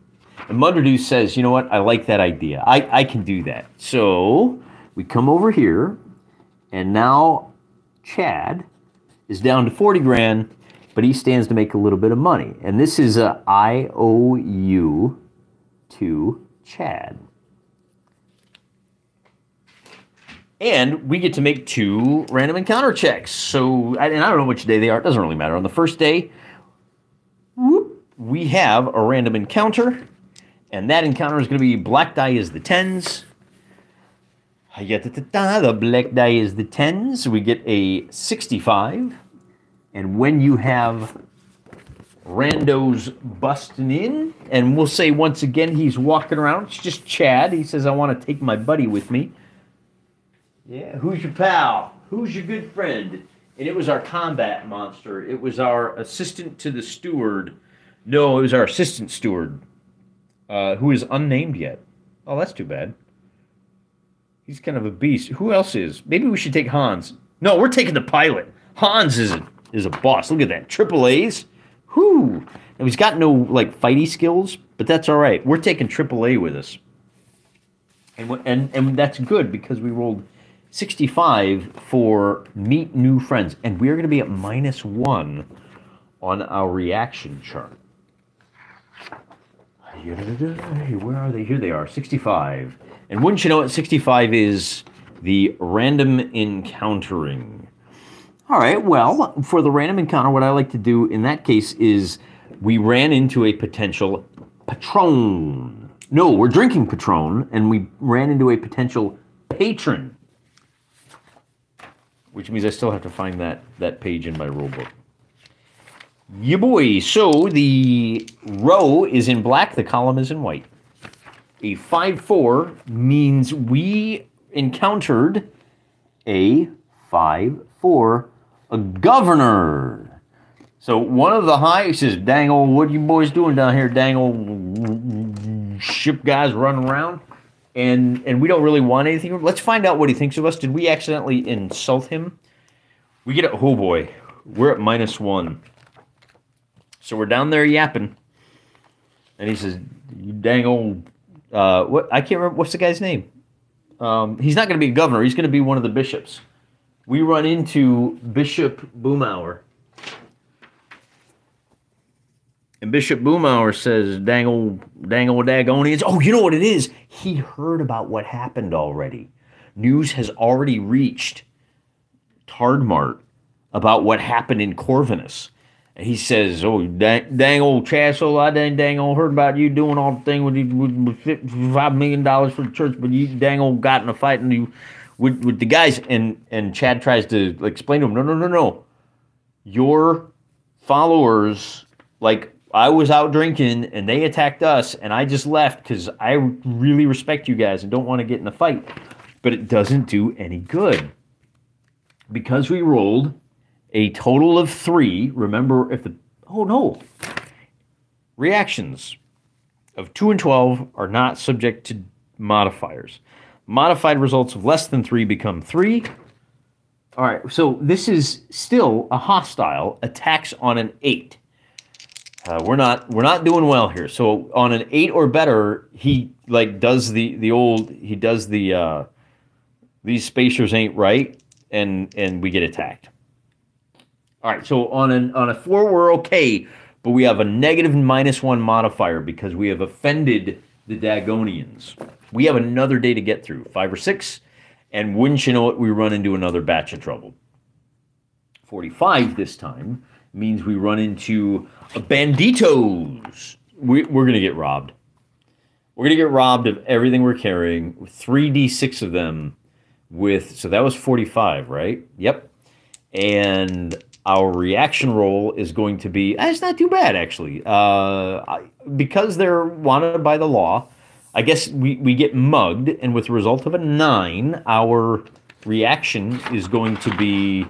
And Munderdew says, you know what? I like that idea. I, I can do that. So we come over here and now Chad is down to 40 grand, but he stands to make a little bit of money. And this is a IOU to Chad. And we get to make two random encounter checks. So, and I don't know which day they are. It doesn't really matter. On the first day, whoop, we have a random encounter. And that encounter is going to be black die is the tens. The black die is the tens. We get a 65. And when you have randos busting in, and we'll say once again he's walking around, it's just Chad. He says, I want to take my buddy with me. Yeah, who's your pal? Who's your good friend? And it was our combat monster. It was our assistant to the steward. No, it was our assistant steward, uh, who is unnamed yet. Oh, that's too bad. He's kind of a beast. Who else is? Maybe we should take Hans. No, we're taking the pilot. Hans is a, is a boss. Look at that. Triple A's. Whoo! And he's got no like fighty skills, but that's all right. We're taking Triple A with us. And, and, and that's good because we rolled 65 for meet new friends. And we're going to be at minus one on our reaction chart. Where are they? Here they are, 65. And wouldn't you know it, 65 is the random encountering. All right, well, for the random encounter, what I like to do in that case is we ran into a potential patron. No, we're drinking Patron, and we ran into a potential patron. Which means I still have to find that, that page in my rulebook. Yeah, boy. So the row is in black, the column is in white. A 5-4 means we encountered a 5-4, a governor. So one of the high says, dang old, what you boys doing down here? Dang old ship guys running around. And and we don't really want anything. Let's find out what he thinks of us. Did we accidentally insult him? We get a, oh boy, we're at minus one. So we're down there yapping. And he says, you dang old uh, what I can't remember what's the guy's name. Um, he's not going to be a governor. He's going to be one of the bishops. We run into Bishop Boomhour. And Bishop Boomhour says, dang old, dang old Dagonians. Oh, you know what it is? He heard about what happened already. News has already reached Tardmart about what happened in Corvinus And he says, "Oh, dang, dang old Chassel, I dang dang old heard about you doing all the thing with, with five million dollars for the church, but you dang old got in a fight and you with with the guys." And and Chad tries to explain to him, "No, no, no, no, your followers like." I was out drinking and they attacked us, and I just left because I really respect you guys and don't want to get in a fight. But it doesn't do any good because we rolled a total of three. Remember, if the oh no, reactions of two and twelve are not subject to modifiers. Modified results of less than three become three. All right, so this is still a hostile attacks on an eight. Uh, we're not we're not doing well here. So on an eight or better, he like does the the old he does the uh, these spacers ain't right, and and we get attacked. All right, so on an on a four we're okay, but we have a negative minus one modifier because we have offended the Dagonians. We have another day to get through, five or six, and wouldn't you know it, we run into another batch of trouble. 45 this time means we run into banditos. We, we're going to get robbed. We're going to get robbed of everything we're carrying, 3d6 of them with, so that was 45, right? Yep. And our reaction roll is going to be it's not too bad actually uh, because they're wanted by the law i guess we, we get mugged and with a result of a nine our reaction is going to be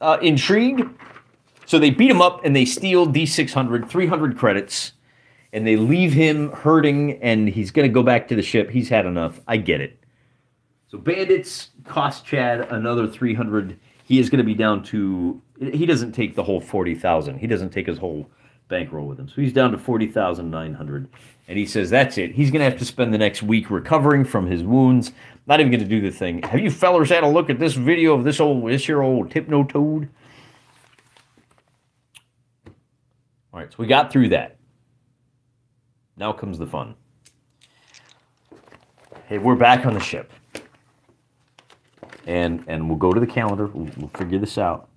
uh, intrigued so they beat him up and they steal d600 300 credits and they leave him hurting and he's going to go back to the ship. He's had enough. I get it. So bandits cost Chad another 300. He is going to be down to he doesn't take the whole 40,000. He doesn't take his whole bankroll with him. So he's down to 40,900 and he says that's it. He's going to have to spend the next week recovering from his wounds. Not even going to do the thing. Have you fellers had a look at this video of this old this year old Hypnotoad? All right, so we got through that. Now comes the fun. Hey, we're back on the ship. And and we'll go to the calendar. We'll, we'll figure this out.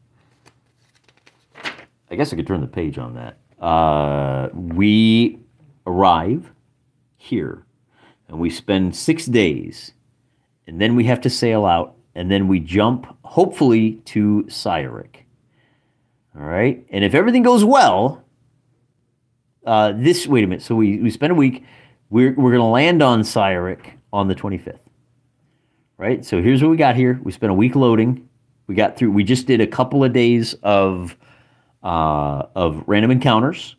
I guess I could turn the page on that. Uh, we arrive here and we spend six days and then we have to sail out and then we jump hopefully to Cyric. All right. And if everything goes well, uh, this wait a minute. So we, we spend a week. We're, we're going to land on Cyric on the 25th. Right. So here's what we got here. We spent a week loading. We got through. We just did a couple of days of uh, of random encounters,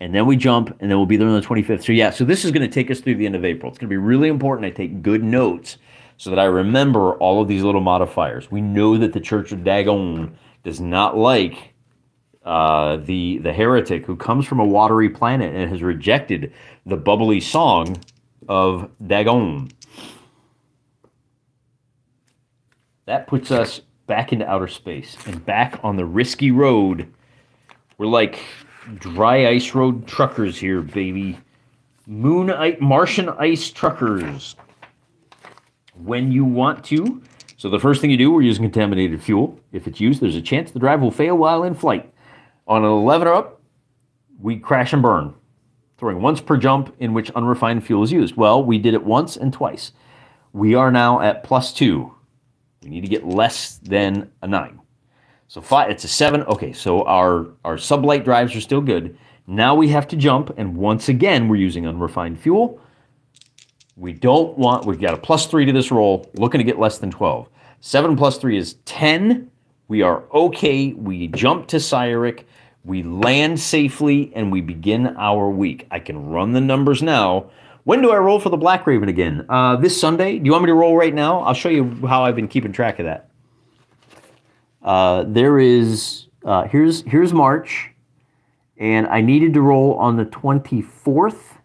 and then we jump, and then we'll be there on the 25th. So yeah. So this is going to take us through the end of April. It's going to be really important. I take good notes so that I remember all of these little modifiers. We know that the Church of Dagon does not like uh, the the heretic who comes from a watery planet and has rejected the bubbly song of Dagon. That puts us back into outer space and back on the risky road. We're like dry ice road truckers here, baby. Moon Martian ice truckers. When you want to. So the first thing you do, we're using contaminated fuel. If it's used, there's a chance the drive will fail while in flight. On an 11 or up, we crash and burn, throwing once per jump in which unrefined fuel is used. Well, we did it once and twice. We are now at plus two. We need to get less than a nine. So five, it's a seven. Okay, so our, our sublight drives are still good. Now we have to jump, and once again, we're using unrefined fuel. We don't want, we've got a plus three to this roll, looking to get less than 12. Seven plus three is 10. We are okay. We jump to Cyric. We land safely and we begin our week. I can run the numbers now. When do I roll for the Black Raven again? Uh, this Sunday. Do you want me to roll right now? I'll show you how I've been keeping track of that. Uh, there is uh, here's here's March, and I needed to roll on the 24th,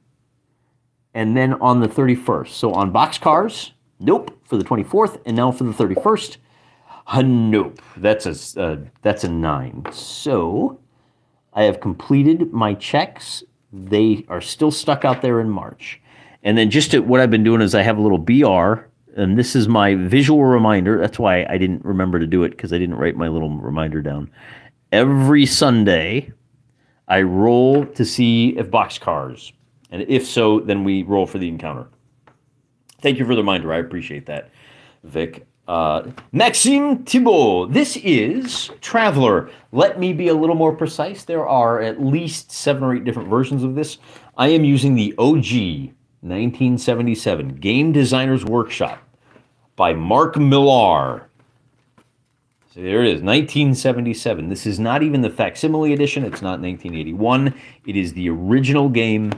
and then on the 31st. So on boxcars, nope, for the 24th, and now for the 31st, uh, nope. That's a that's a nine. So I have completed my checks. They are still stuck out there in March. And then just to, what I've been doing is I have a little BR, and this is my visual reminder. That's why I didn't remember to do it because I didn't write my little reminder down. Every Sunday, I roll to see if boxcars, and if so, then we roll for the encounter. Thank you for the reminder. I appreciate that, Vic. Uh, Maxime Thibault, this is Traveller. Let me be a little more precise. There are at least seven or eight different versions of this. I am using the OG 1977 Game Designers Workshop by Marc Miller. So there it is, 1977. This is not even the facsimile edition. It's not 1981. It is the original game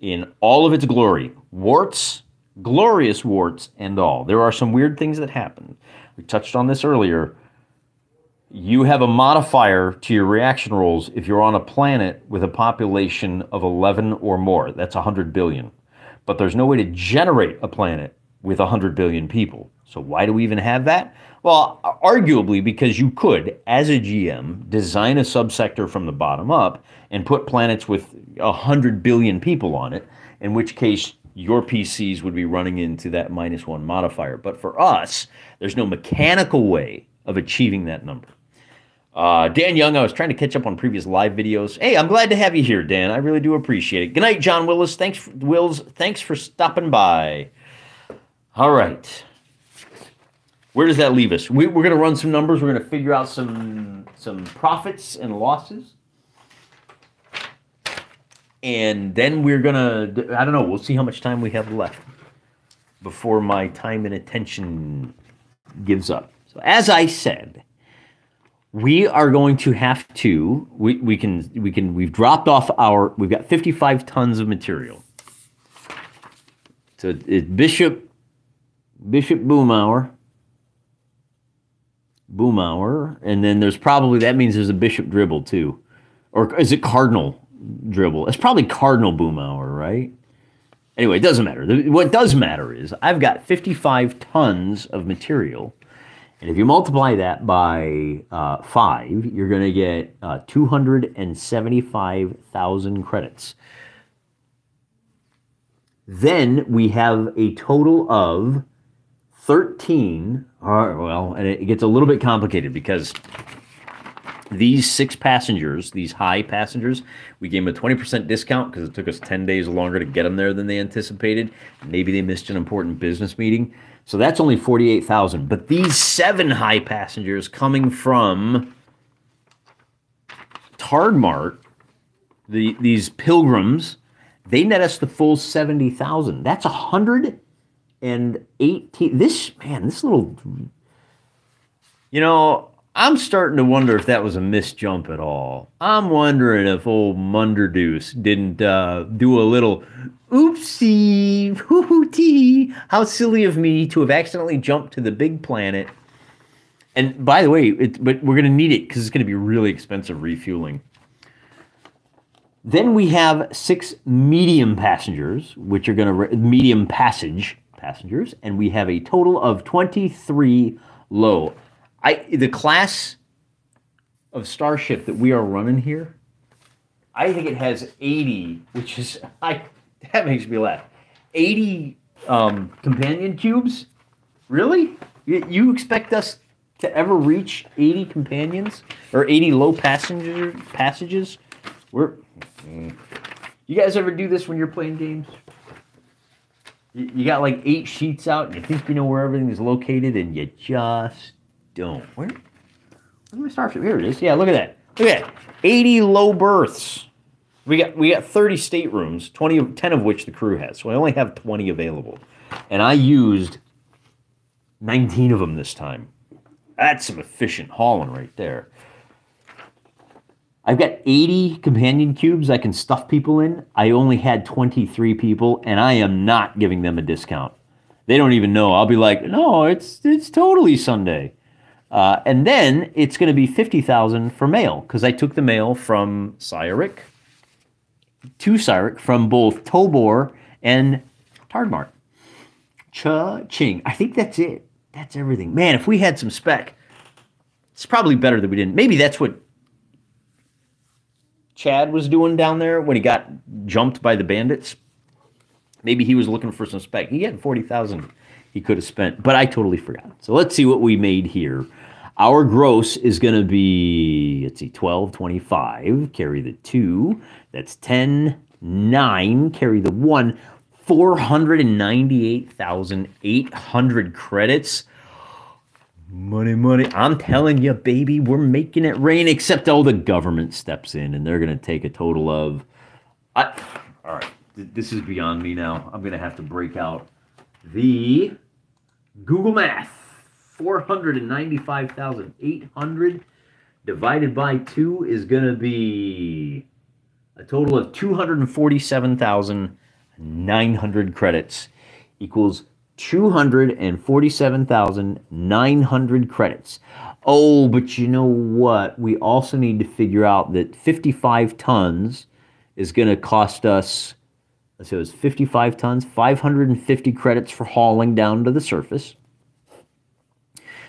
in all of its glory. Warts, glorious warts and all. There are some weird things that happen. We touched on this earlier. You have a modifier to your reaction rolls if you're on a planet with a population of 11 or more. That's 100 billion. But there's no way to generate a planet with 100 billion people. So why do we even have that? Well, arguably because you could, as a GM, design a subsector from the bottom up and put planets with 100 billion people on it, in which case your PCs would be running into that minus one modifier. But for us, there's no mechanical way of achieving that number. Uh, Dan Young, I was trying to catch up on previous live videos. Hey, I'm glad to have you here, Dan. I really do appreciate it. Good night, John Willis. Thanks, for, Wills. Thanks for stopping by. All right. Where does that leave us? We, we're going to run some numbers. We're going to figure out some some profits and losses and then we're gonna i don't know we'll see how much time we have left before my time and attention gives up so as i said we are going to have to we, we can we can we've dropped off our we've got 55 tons of material. So it's bishop bishop boomhour. Boomhour and then there's probably that means there's a bishop dribble too. Or is it cardinal dribble? It's probably cardinal boomhour right? Anyway it doesn't matter. What does matter is i've got 55 tons of material and if you multiply that by uh, five, you're going to get uh, 275,000 credits. Then we have a total of 13. Uh, well, and it gets a little bit complicated because these six passengers, these high passengers, we gave them a 20% discount because it took us 10 days longer to get them there than they anticipated. Maybe they missed an important business meeting. So that's only 48,000. But these seven high passengers coming from Tardmart, the, these pilgrims, they net us the full 70,000. That's 118. This, man, this little, you know, I'm starting to wonder if that was a missed jump at all. I'm wondering if old Munderdoose didn't uh, do a little oopsie, hoo How silly of me to have accidentally jumped to the big planet. And by the way, it, but we're going to need it because it's going to be really expensive refueling. Then we have six medium passengers, which are going to medium passage passengers, and we have a total of 23 low. I the class of starship that we are running here, I think it has 80, which is <laughs> I that makes me laugh. 80 um, companion cubes? Really? You, expect us to ever reach 80 companions or 80 low passenger passages? We're You guys ever do this when you're playing games? You, you got like eight sheets out and you think you know where everything is located and you just don't. Where? Where's my starship? Here it is. Yeah, look at that. Look at that. 80 low berths. We got we got 30 staterooms, 20 10 of which the crew has. So I only have 20 available. And I used 19 of them this time. That's some efficient hauling right there. I've got 80 companion cubes I can stuff people in. I only had 23 people, and I am not giving them a discount. They don't even know. I'll be like, no, it's it's totally Sunday. Uh, and then it's going to be 50,000 for mail because I took the mail from Cyric to Cyric from both Tobor and Tardmart. Cha-ching. I think that's it. That's everything. Man, if we had some spec, it's probably better that we didn't. Maybe that's what Chad was doing down there when he got jumped by the bandits. Maybe he was looking for some spec. He had 40,000 he could have spent, but I totally forgot. So let's see what we made here. Our gross is going to be, let's see, 12, 25, carry the 2. That's 10, 9, carry the 1. 498,800 credits. Money, money. I'm telling you, baby, we're making it rain, except all the government steps in and they're going to take a total of. I, all right, this is beyond me now. I'm going to have to break out the Google Math. 495,800 divided by 2 is going to be a total of 247,900 credits equals 247,900 credits. Oh, but you know what? We also need to figure out that 55 tons is going to cost us, let's say it was 55 tons, 550 credits for hauling down to the surface.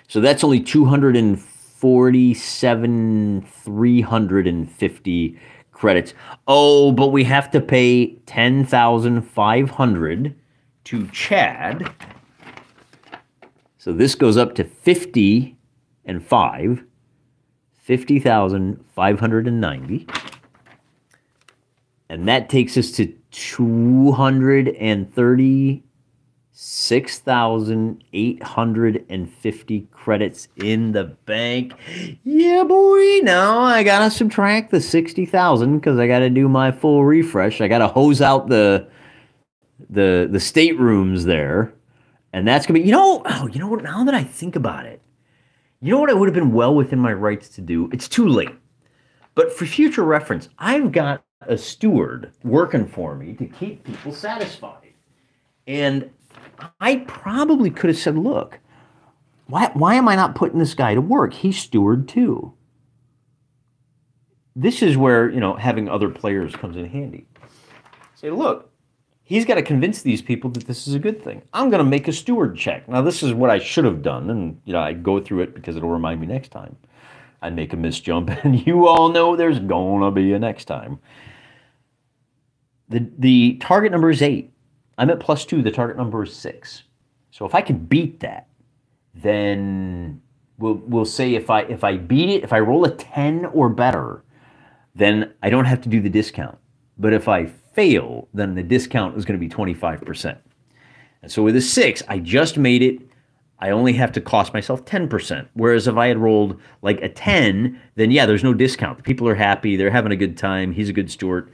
So that's only 247, 350 credits. Oh, but we have to pay 10,500 to Chad. So this goes up to 50 and 5. 50,590. And that takes us to 230 6,850 credits in the bank. Yeah, boy. Now I got to subtract the 60,000 because I got to do my full refresh. I got to hose out the the the staterooms there. And that's going to be, you know, oh, you know what? Now that I think about it, You know what I would have been well within my rights to do? It's too late. But for future reference, I've got a steward working for me to keep people satisfied. And I probably could have said, look, why, why am I not putting this guy to work? He's steward too. This is where, you know, having other players comes in handy. Say, look, he's got to convince these people that this is a good thing. I'm going to make a steward check. Now, this is what I should have done, and you know, I go through it because it'll remind me next time. I make a misjump, <laughs> and you all know there's gonna be a next time. The the target number is eight. I'm at plus two. The target number is six. So if I can beat that, then we'll we'll say if I if I beat it, if I roll a ten or better, then I don't have to do the discount. But if I fail, then the discount is going to be 25%. And so with a six, I just made it. I only have to cost myself 10%. Whereas if I had rolled like a 10, then yeah, there's no discount. People are happy. They're having a good time. He's a good steward.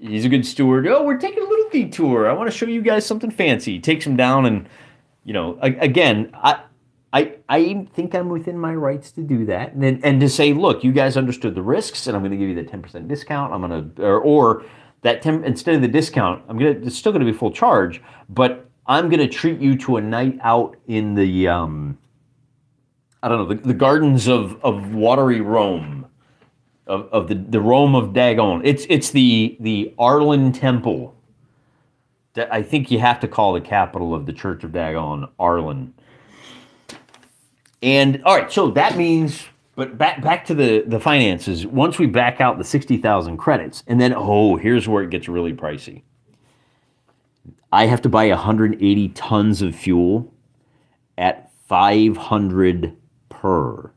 He's a good steward. Oh, we're taking a detour. I want to show you guys something fancy. Takes him down and, you know, again, I, I, I think I'm within my rights to do that, and and to say, look, you guys understood the risks, and I'm going to give you the 10% discount. I'm going to, or, or that 10 instead of the discount, I'm gonna it's still going to be full charge, but I'm going to treat you to a night out in the, um, I don't know, the, the gardens of of watery Rome, of, of the the Rome of Dagon. It's it's the the Arlen Temple. I think you have to call the capital of the Church of Dagon Arlen and all right, so that means, but back back to the the finances. Once we back out the sixty thousand credits, and then oh, here's where it gets really pricey. I have to buy 180 tons of fuel at 500 per.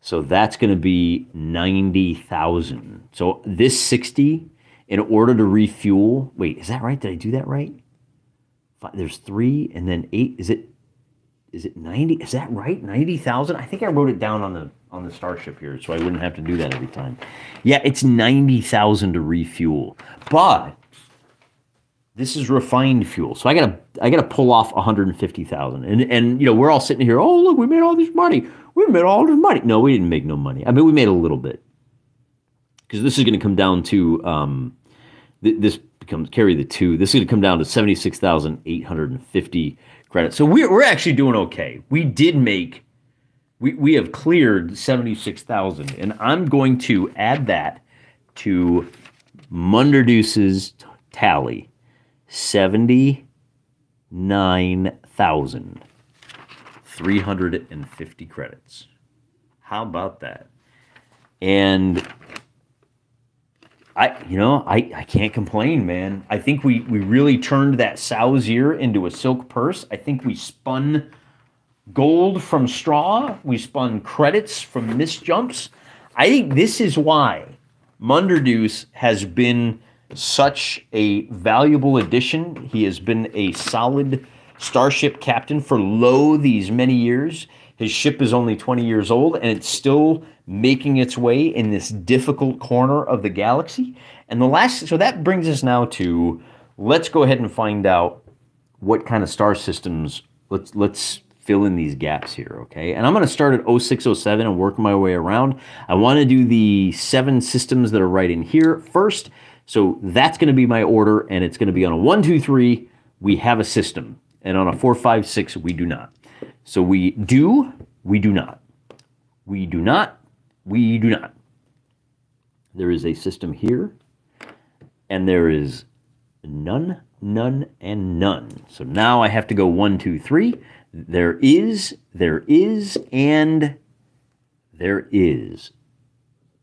So that's going to be 90,000. So this 60 in order to refuel. Wait, is that right? Did I do that right? There's 3 and then 8 is it is it 90 is that right 90,000 I think I wrote it down on the on the starship here so I wouldn't have to do that every time yeah it's 90,000 to refuel but this is refined fuel so I got to I got to pull off 150,000 and and you know we're all sitting here oh look we made all this money we made all this money no we didn't make no money I mean we made a little bit because this is going to come down to um th- this becomes carry the two this is going to come down to 76,850 credits. So we're, we're actually doing okay. We did make, we, we have cleared 76,000. And I'm going to add that to Munderdeuce's tally 79,350 credits. How about that? And I, you know, I, I can't complain, man. I think we we really turned that sow's ear into a silk purse. I think we spun gold from straw. We spun credits from missed jumps. I think this is why Munderdeuce has been such a valuable addition. He has been a solid starship captain for lo these many years. His ship is only 20 years old and it's still making its way in this difficult corner of the galaxy. And the last, so that brings us now to let's go ahead and find out what kind of star systems. Let's let's fill in these gaps here, okay? And I'm going to start at 0607 and work my way around. I want to do the seven systems that are right in here first. So that's going to be my order, and it's going to be on a one, two, three. We have a system, and on a four, five, six, we do not. So we do, we do not. We do not, we do not. There is a system here, and there is none, none, and none. So now I have to go one, two, three. There is, there is, and there is.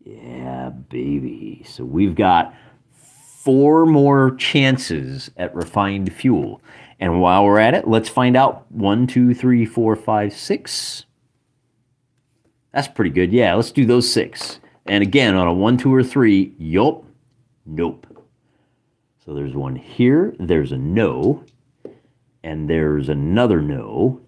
Yeah, baby. So we've got four more chances at refined fuel. And while we're at it, let's find out one, two, three, four, five, six. That's pretty good. Yeah, let's do those six. And again, on a one, two, or three, yup, nope. So there's one here, there's a no, and there's another no.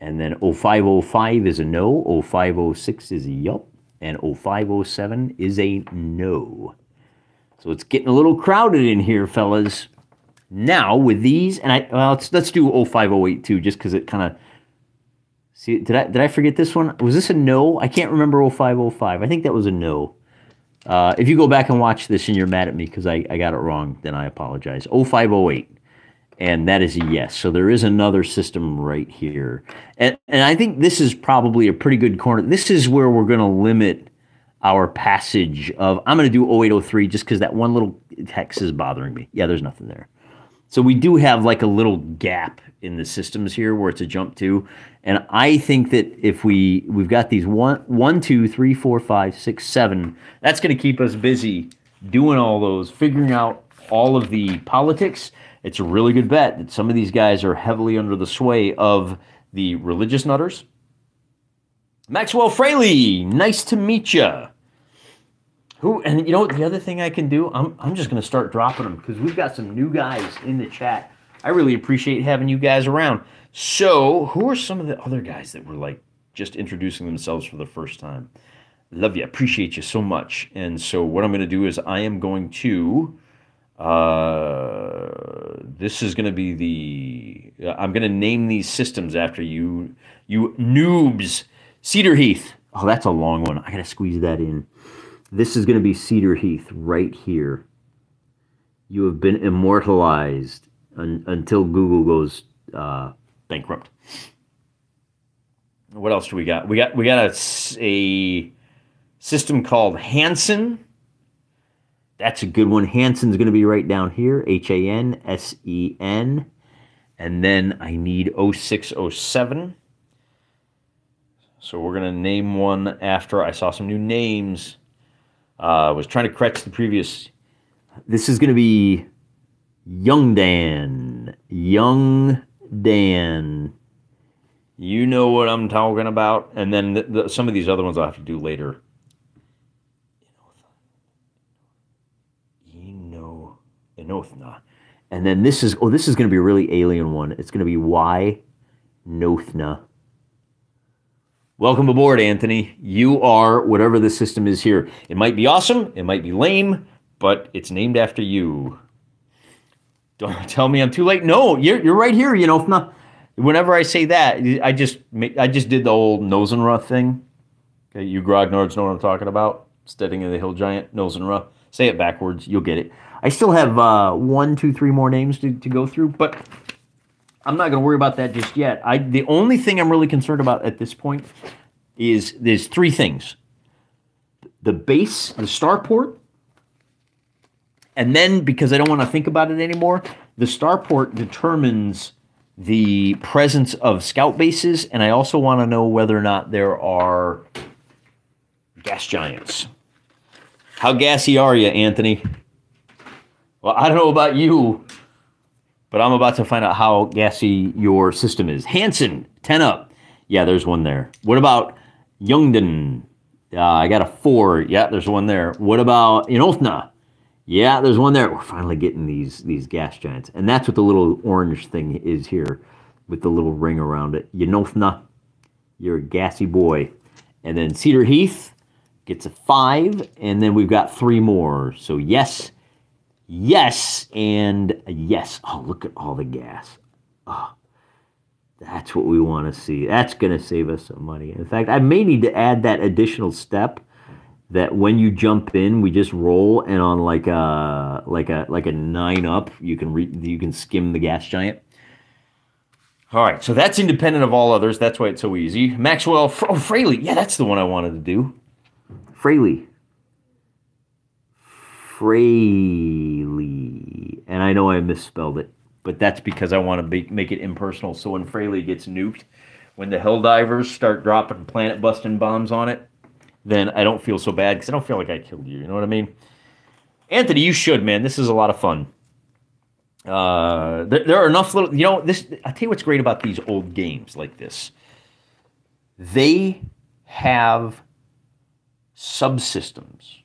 And then 0505 is a no, 0506 is a yup, and 0507 is a no. So it's getting a little crowded in here, fellas. Now with these, and I well, let's let's do 05082 just because it kind of See, did I did I forget this one? Was this a no? I can't remember 0505. I think that was a no. Uh, if you go back and watch this and you're mad at me because I, I got it wrong, then I apologize. 0508. And that is a yes. So there is another system right here. And, and I think this is probably a pretty good corner. This is where we're going to limit our passage of, I'm going to do 0803 just because that one little hex is bothering me. Yeah, there's nothing there. So we do have like a little gap in the systems here where it's a jump to. And I think that if we we've got these one one, two, three, four, five, six, seven, that's gonna keep us busy doing all those, figuring out all of the politics. It's a really good bet that some of these guys are heavily under the sway of the religious nutters. Maxwell Fraley, nice to meet you. Who and you know what the other thing I can do? I'm I'm just gonna start dropping them because we've got some new guys in the chat. I really appreciate having you guys around. So, who are some of the other guys that were like just introducing themselves for the first time? Love you, appreciate you so much. And so, what I'm going to do is I am going to. Uh, this is going to be the. I'm going to name these systems after you, you noobs. Cedar Heath. Oh, that's a long one. I got to squeeze that in. This is going to be Cedar Heath right here. You have been immortalized un until Google goes uh, bankrupt. What else do we got? We got we got a, a system called Hansen. That's a good one. Hansen's going to be right down here. H A N S E N. And then I need 0607. So we're going to name one after I saw some new names. I uh, was trying to catch the previous. This is going to be Young Dan. Young Dan. You know what I'm talking about. And then the, the, some of these other ones I'll have to do later. You know, Enothna. And then this is, oh, this is going to be a really alien one. It's going to be Y Nothna. Welcome aboard, Anthony. You are whatever the system is here. It might be awesome, it might be lame, but it's named after you. Don't <laughs> tell me I'm too late. No, you're, you're right here. You know, not, whenever I say that, I just I just did the old Nosnra thing. Okay, you grognards know what I'm talking about. Steading in the Hill Giant, Nosnra. Say it backwards, you'll get it. I still have uh, one, two, three more names to, to go through, but I'm not going to worry about that just yet. I the only thing I'm really concerned about at this point is there's three things: the base, the starport, and then because I don't want to think about it anymore, the starport determines the presence of scout bases, and I also want to know whether or not there are gas giants. How gassy are you, Anthony? Well, I don't know about you, but I'm about to find out how gassy your system is. Hansen, 10 up. Yeah, there's one there. What about Youngden? Uh, I got a four. Yeah, there's one there. What about Inothna? Yeah, there's one there. We're finally getting these these gas giants. And that's what the little orange thing is here with the little ring around it. Inothna, you're a gassy boy. And then Cedar Heath gets a five. And then we've got three more. So yes, Yes, and yes. Oh, look at all the gas. Oh, that's what we want to see. That's going to save us some money. In fact, I may need to add that additional step that when you jump in, we just roll, and on like a like a like a nine up, you can re, you can skim the gas giant. All right, so that's independent of all others. That's why it's so easy. Maxwell oh, Fraley, yeah, that's the one I wanted to do. Fraley. Fraley. And I know I misspelled it, but that's because I want to be, make it impersonal. So when Fraley gets nuked, when the Helldivers start dropping planet busting bombs on it, then I don't feel so bad because I don't feel like I killed you. You know what I mean? Anthony, you should, man. This is a lot of fun. Uh, there, there are enough little, you know, this, i tell you what's great about these old games like this. They have subsystems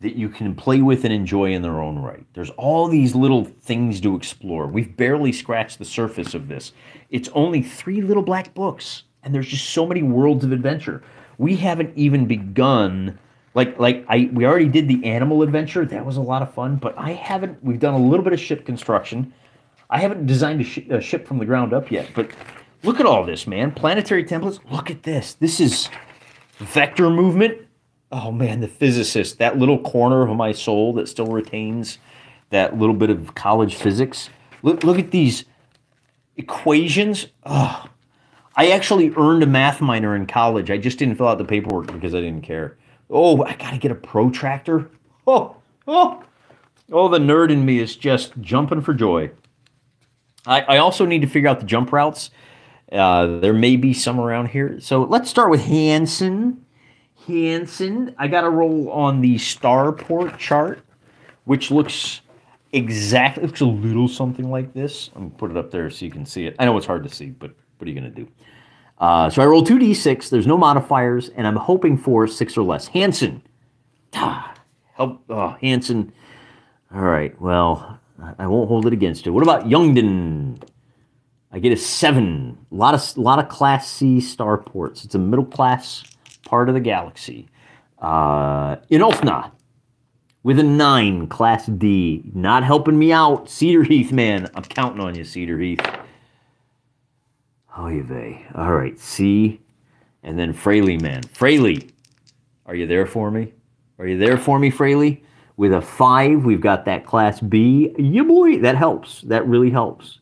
that you can play with and enjoy in their own right. There's all these little things to explore. We've barely scratched the surface of this. It's only three little black books, and there's just so many worlds of adventure. We haven't even begun. Like, like I, we already did the animal adventure. That was a lot of fun. But I haven't. We've done a little bit of ship construction. I haven't designed a, sh- a ship from the ground up yet. But Look at all this, man. Planetary templates. Look at this. This is vector movement. Oh man, the physicist, that little corner of my soul that still retains that little bit of college physics. Look, look at these equations. Oh, I actually earned a math minor in college. I just didn't fill out the paperwork because I didn't care. Oh, I gotta get a protractor. <laughs> Oh, oh, oh, the nerd in me is just jumping for joy. I, I also need to figure out the jump routes. Uh, there may be some around here. So let's start with Hansen. Hansen. I got to roll on the starport chart, which looks exactly, looks a little something like this. I'm to put it up there so you can see it. I know it's hard to see, but what are you to do? Uh, so I roll 2d6. There's no modifiers, and I'm hoping for six or less. Hansen. Ah, help. Oh, Hansen. All right. Well, I won't hold it against you. What about Youngden? I get a seven. A lot of lot of Class C starports. It's a middle class part of the galaxy. Uh, Inolfna with a nine, Class D. Not helping me out, Cedar Heath, man. I'm counting on you, Cedar Heath. Oh, you vey. All right, C, and then Fraley, man. Fraley, are you there for me? Are you there for me, Fraley? With a five, we've got that Class B. Yeah, boy, that helps. That really helps.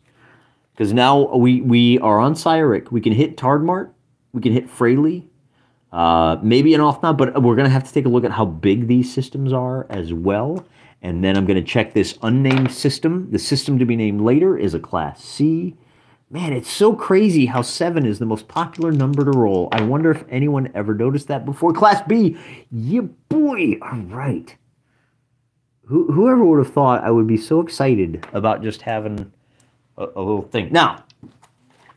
Because now we, we are on Cyric. We can hit Tardmart. We can hit Fraley. Uh, maybe an off now, but we're going to have to take a look at how big these systems are as well. And then I'm going to check this unnamed system. The system to be named later is a Class C. Man, it's so crazy how 7 is the most popular number to roll. I wonder if anyone ever noticed that before. Class B, yeah, boy. All right. Who, whoever would have thought I would be so excited about just having a, a little thing. Now,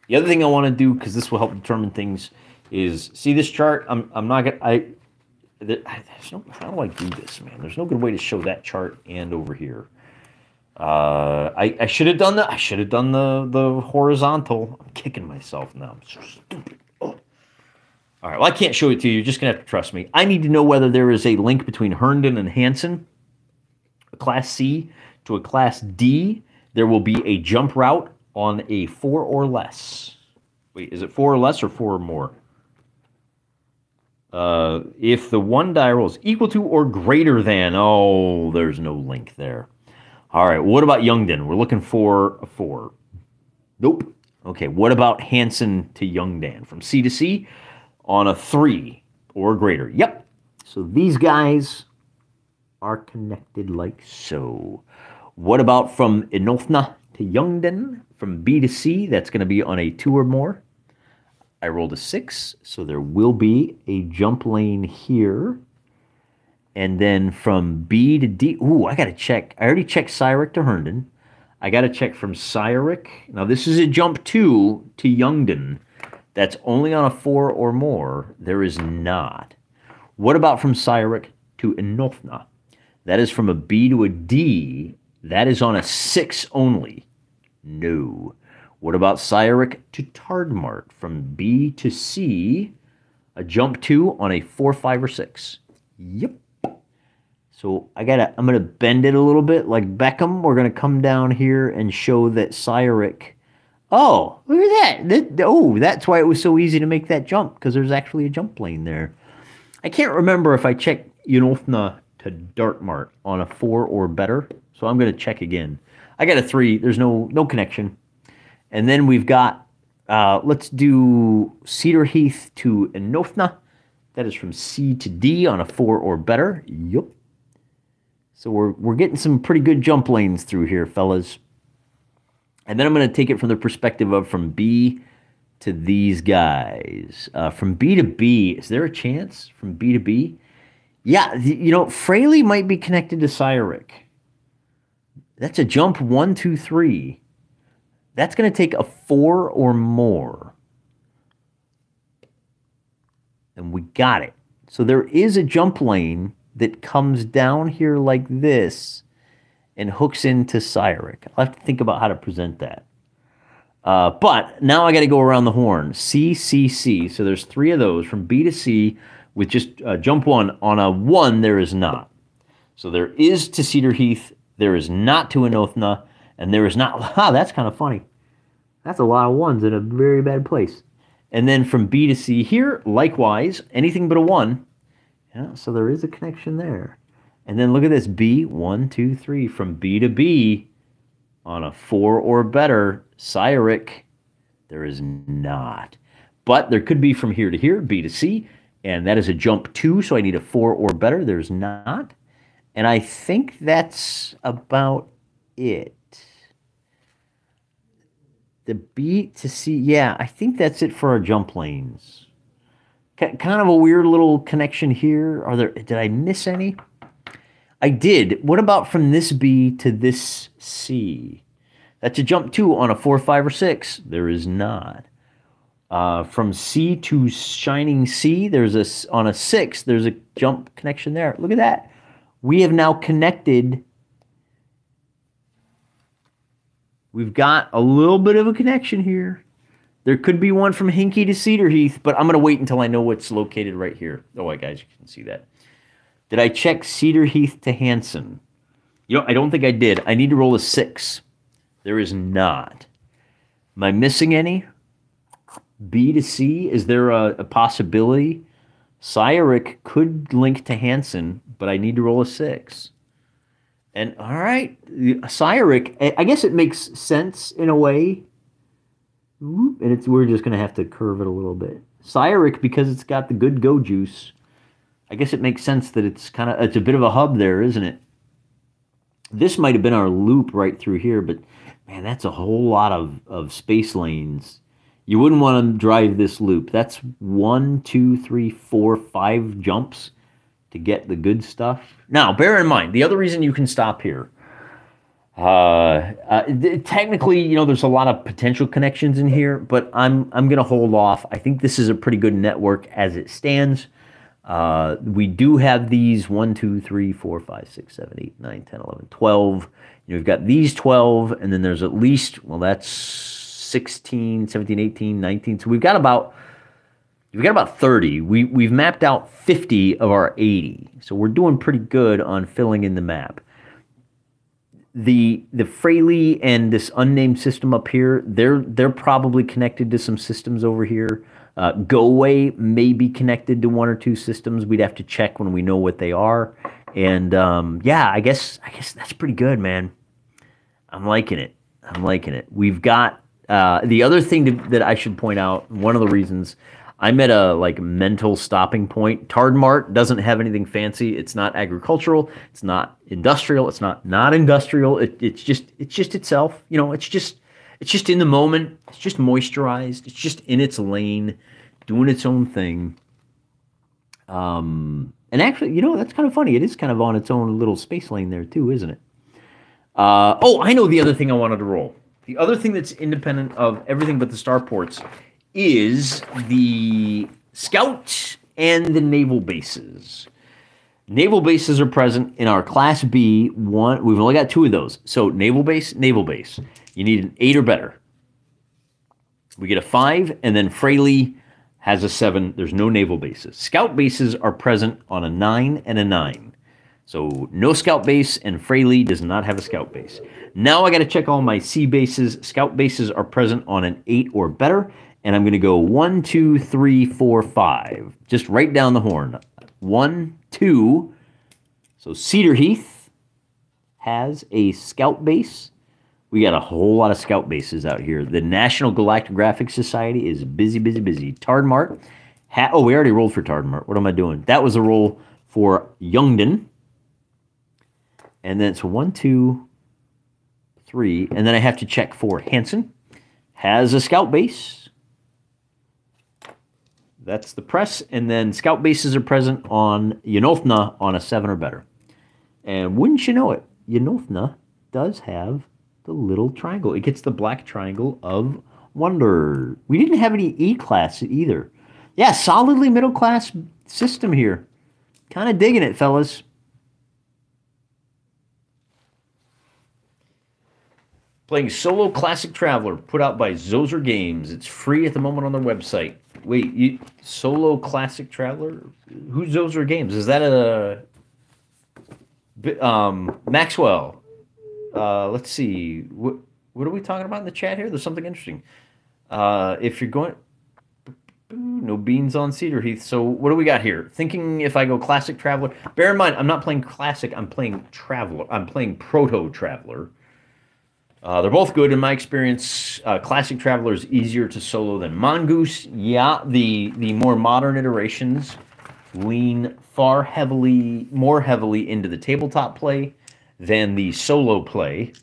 the other thing I want to do, because this will help determine things, is see this chart. I'm, I'm not to, I, there's no, how do I do this, man? There's no good way to show that chart and over here. Uh, I, I should have done the I should have done the the horizontal. I'm kicking myself now. I'm so stupid. Oh. All right. Well, I can't show it to you. You're just gonna have to trust me. I need to know whether there is a link between Herndon and Hansen, a Class C to a Class D. There will be a jump route on a four or less. Wait, is it four or less or four or more? Uh, if the one die roll is equal to or greater than, oh, there's no link there. All right, what about Youngden? We're looking for a four. Nope. Okay, what about Hansen to Youngdan? From C to C on a three or greater. Yep. So these guys are connected like so. What about from Inolfna to Youngden? From B to C, that's going to be on a two or more. I rolled a six, so there will be a jump lane here. And then from B to D, ooh, I got to check. I already checked Cyric to Herndon. I got to check from Cyric. Now, this is a jump two to Youngden. That's only on a four or more. There is not. What about from Cyric to Inolfna? That is from a B to a D. That is on a six only. No. What about Cyric to Tardmart? From B to C, a jump two on a four, five, or six. Yep. So I gotta, I'm gonna bend it a little bit like Beckham. We're gonna come down here and show that Cyric. Oh, look at that. that! Oh, that's why it was so easy to make that jump because there's actually a jump lane there. I can't remember if I checked Unofna to Dartmart on a four or better, so I'm gonna check again. I got a three. There's no no connection. And then we've got uh, let's do Cedar Heath to Enofna. That is from C to D on a four or better. Yup. So we're, we're getting some pretty good jump lanes through here, fellas. And then I'm going to take it from the perspective of from B to these guys. Uh, from B to B, is there a chance from B to B? Yeah, you know, Fraley might be connected to Cyric. That's a jump one, two, three. That's going to take a four or more. And we got it. So there is a jump lane that comes down here like this and hooks into Cyric. I'll have to think about how to present that. Uh, but now I got to go around the horn. C, C, C. So there's three of those from B to C with just uh, jump one. On a one, there is not. So there is to Cedar Heath. There is not to Enothna. And there is not. <laughs> Ah, that's kind of funny. That's a lot of ones in a very bad place. And then from B to C here, likewise, anything but a one. Yeah, so there is a connection there. And then look at this B, one, two, three, from B to B on a four or better, Cyric, there is not. But there could be from here to here, B to C, and that is a jump two, so I need a four or better. There's not. And I think that's about it. The B to C, yeah, I think that's it for our jump lanes. kind of a weird little connection here. Are there? Did I miss any? I did. What about from this B to this C? That's a jump two on a four, five, or six. There is not. Uh, from C to shining C, there's a on a six. There's a jump connection there. Look at that. We have now connected. We've got a little bit of a connection here. There could be one from Hinky to Cedar Heath, but I'm going to wait until I know what's located right here. Oh, wait, guys, you can see that. Did I check Cedar Heath to Hansen? You know, I don't think I did. I need to roll a six. There is not. Am I missing any? B to C? Is there a, a possibility? Cyric could link to Hansen, but I need to roll a six. And all right, Cyric, I guess it makes sense in a way. And it's we're just gonna have to curve it a little bit. Cyric, because it's got the good go juice, I guess it makes sense that it's kind of it's a bit of a hub there, isn't it? This might have been our loop right through here, but man, that's a whole lot of, of space lanes. You wouldn't want to drive this loop. That's one, two, three, four, five jumps to get the good stuff. Now, bear in mind, the other reason you can stop here, uh, uh, technically, you know, there's a lot of potential connections in here, but I'm I'm going to hold off. I think this is a pretty good network as it stands. Uh, we do have these 1, 2, 3, 4, 5, 6, 7, 8, 9, 10, 11, 12. You know, we've got these 12, and then there's at least, well, that's 16, 17, 18, 19. So we've got about we've got about 30. We we've mapped out 50 of our 80. So we're doing pretty good on filling in the map. The the Fraley and this unnamed system up here, they're they're probably connected to some systems over here. Uh, Go-Way may be connected to one or two systems. We'd have to check when we know what they are. And um, yeah, I guess I guess that's pretty good, man. I'm liking it. I'm liking it. We've got uh, the other thing to, that I should point out. One of the reasons I'm at a like mental stopping point. Tardmart doesn't have anything fancy. It's not agricultural. It's not industrial. It's not not industrial. It, it's just it's just itself. You know, it's just it's just in the moment. It's just moisturized. It's just in its lane, doing its own thing. Um, and actually, you know, that's kind of funny. It is kind of on its own little space lane there too, isn't it? Uh, oh, I know the other thing I wanted to roll. The other thing that's independent of everything but the starports is the scout and the naval bases. Naval bases are present in our Class B one. We've only got two of those. So naval base, naval base. You need an eight or better. We get a five, and then Fraley has a seven. There's no naval bases. Scout bases are present on a nine and a nine. So no scout base, and Fraley does not have a scout base. Now I got to check all my C bases. Scout bases are present on an eight or better, and I'm going to go one, two, three, four, five. Just right down the horn. One, two. So Cedar Heath has a scout base. We got a whole lot of scout bases out here. The National Galactographic Society is busy, busy, busy. Tardmart. Ha- oh, we already rolled for Tardmart. What am I doing? That was a roll for Youngden. And then it's one, two, three. And then I have to check for Hansen. Has a scout base. That's the press. And then scout bases are present on Ynothna on a seven or better. And wouldn't you know it, Ynothna does have the little triangle. It gets the black triangle of wonder. We didn't have any E class either. Yeah, solidly middle class system here. Kind of digging it, fellas. Playing Solo Classic Traveller, put out by Zozer Games. It's free at the moment on their website. Wait, you, Solo Classic Traveller? Who's Zozer Games? Is that a um, Maxwell? Uh, let's see. What, What are we talking about in the chat here? There's something interesting. Uh, if you're going, no beans on Cedar Heath. So what do we got here? Thinking if I go Classic Traveller. Bear in mind, I'm not playing Classic. I'm playing Traveller. I'm playing Proto Traveller. Uh, they're both good in my experience. Uh, Classic Traveller is easier to solo than Mongoose. Yeah, the the more modern iterations lean far heavily, more heavily into the tabletop play than the solo play.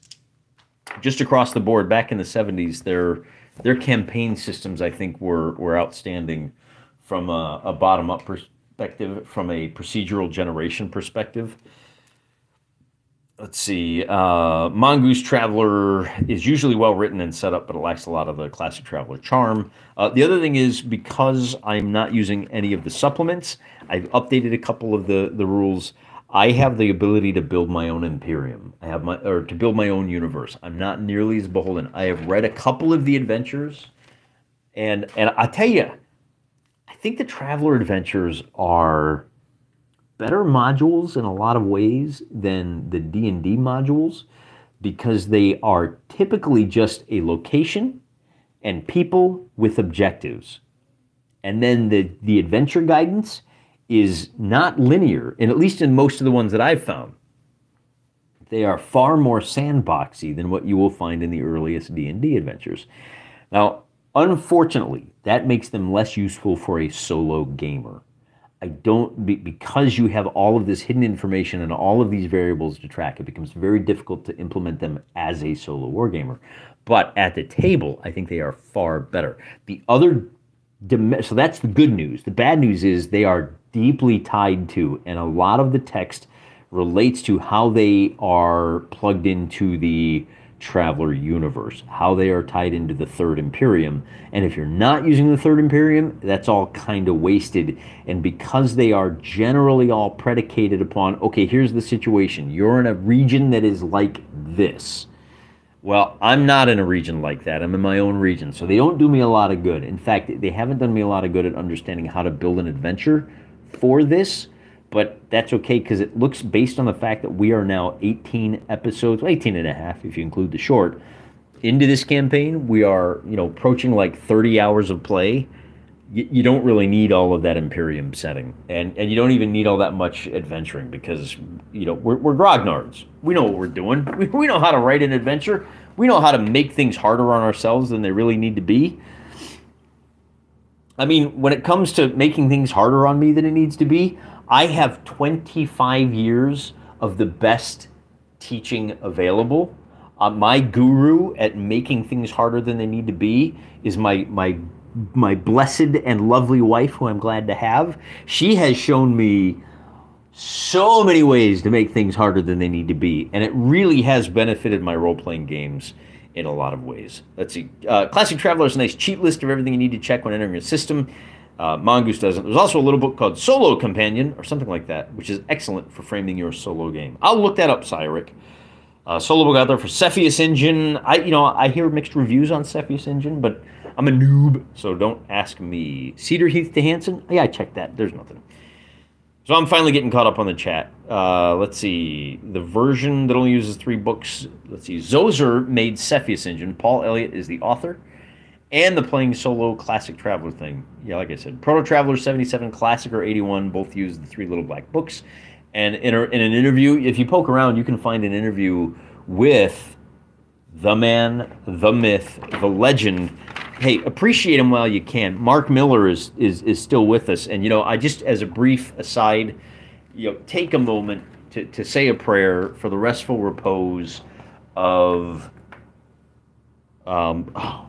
Just across the board, back in the 70s, their their campaign systems, I think, were were outstanding from a, a bottom up perspective, from a procedural generation perspective. Let's see. Uh, Mongoose Traveller is usually well written and set up, but it lacks a lot of the classic Traveller charm. Uh, the other thing is because I'm not using any of the supplements, I've updated a couple of the the rules. I have the ability to build my own Imperium. I have my or to build my own universe. I'm not nearly as beholden. I have read a couple of the adventures, and and I tell you, I think the Traveller adventures are better modules in a lot of ways than the D&D modules because they are typically just a location and people with objectives. And then the the adventure guidance is not linear, and at least in most of the ones that I've found. They are far more sandboxy than what you will find in the earliest D&D adventures. Now, unfortunately, that makes them less useful for a solo gamer. I don't be, because you have all of this hidden information and all of these variables to track. It becomes very difficult to implement them as a solo wargamer. But at the table, I think they are far better. The other so that's the good news. The bad news is they are deeply tied to, and a lot of the text relates to how they are plugged into the Traveller universe, how they are tied into the Third Imperium. And if you're not using the Third Imperium, that's all kind of wasted. And because they are generally all predicated upon, okay, here's the situation you're in a region that is like this. Well, I'm not in a region like that. I'm in my own region. So they don't do me a lot of good. In fact, they haven't done me a lot of good at understanding how to build an adventure for this but that's okay because it looks based on the fact that we are now 18 episodes 18 and a half if you include the short into this campaign we are you know approaching like 30 hours of play. You, you don't really need all of that imperium setting and and you don't even need all that much adventuring because you know we're, we're grognards. We know what we're doing. <laughs> We, we know how to write an adventure. We know how to make things harder on ourselves than they really need to be. I mean, when it comes to making things harder on me than it needs to be, I have 25 years of the best teaching available. Uh, my guru at making things harder than they need to be is my my my blessed and lovely wife, who I'm glad to have. She has shown me so many ways to make things harder than they need to be, and it really has benefited my role playing games in a lot of ways. Let's see. Uh, Classic Traveller is a nice cheat list of everything you need to check when entering a system. Uh, Mongoose doesn't. There's also a little book called Solo Companion or something like that, which is excellent for framing your solo game. I'll look that up, Cyric. Uh, solo book out there for Cepheus Engine. I, you know, I hear mixed reviews on Cepheus Engine, but I'm a noob, so don't ask me. Cedar Heath to Hansen. Yeah, I checked that. There's nothing. So I'm finally getting caught up on the chat. Uh, let's see. The version that only uses three books. Let's see. Zozer made Cepheus Engine. Paul Elliott is the author. And the playing solo classic traveller thing. Yeah, like I said, Proto Traveller 77, Classic or 81 both use the three little black books. And in, a, in an interview, if you poke around, you can find an interview with the man, the myth, the legend, hey, appreciate him while you can. Marc Miller is is is still with us, and you know, I just as a brief aside, you know, take a moment to to say a prayer for the restful repose of um, oh,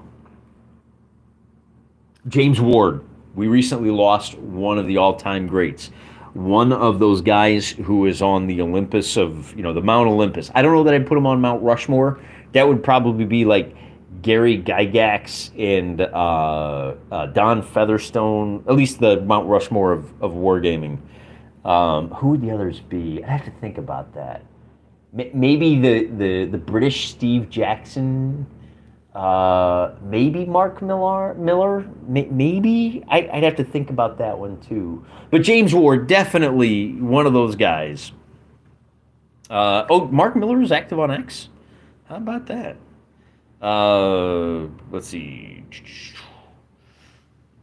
James Ward. We recently lost one of the all-time greats. One of those guys who is on the Olympus of, you know, the Mount Olympus. I don't know that I'd put him on Mount Rushmore. That would probably be like Gary Gygax and uh, uh, Don Featherstone, at least the Mount Rushmore of, of wargaming. Um, who would the others be? I have to think about that. Maybe the, the, the British Steve Jackson. Uh, maybe Mark Millar. Miller. Maybe I, would have to think about that one too. But James Ward, definitely one of those guys. Uh, oh, Marc Miller is active on X. How about that? Uh, let's see.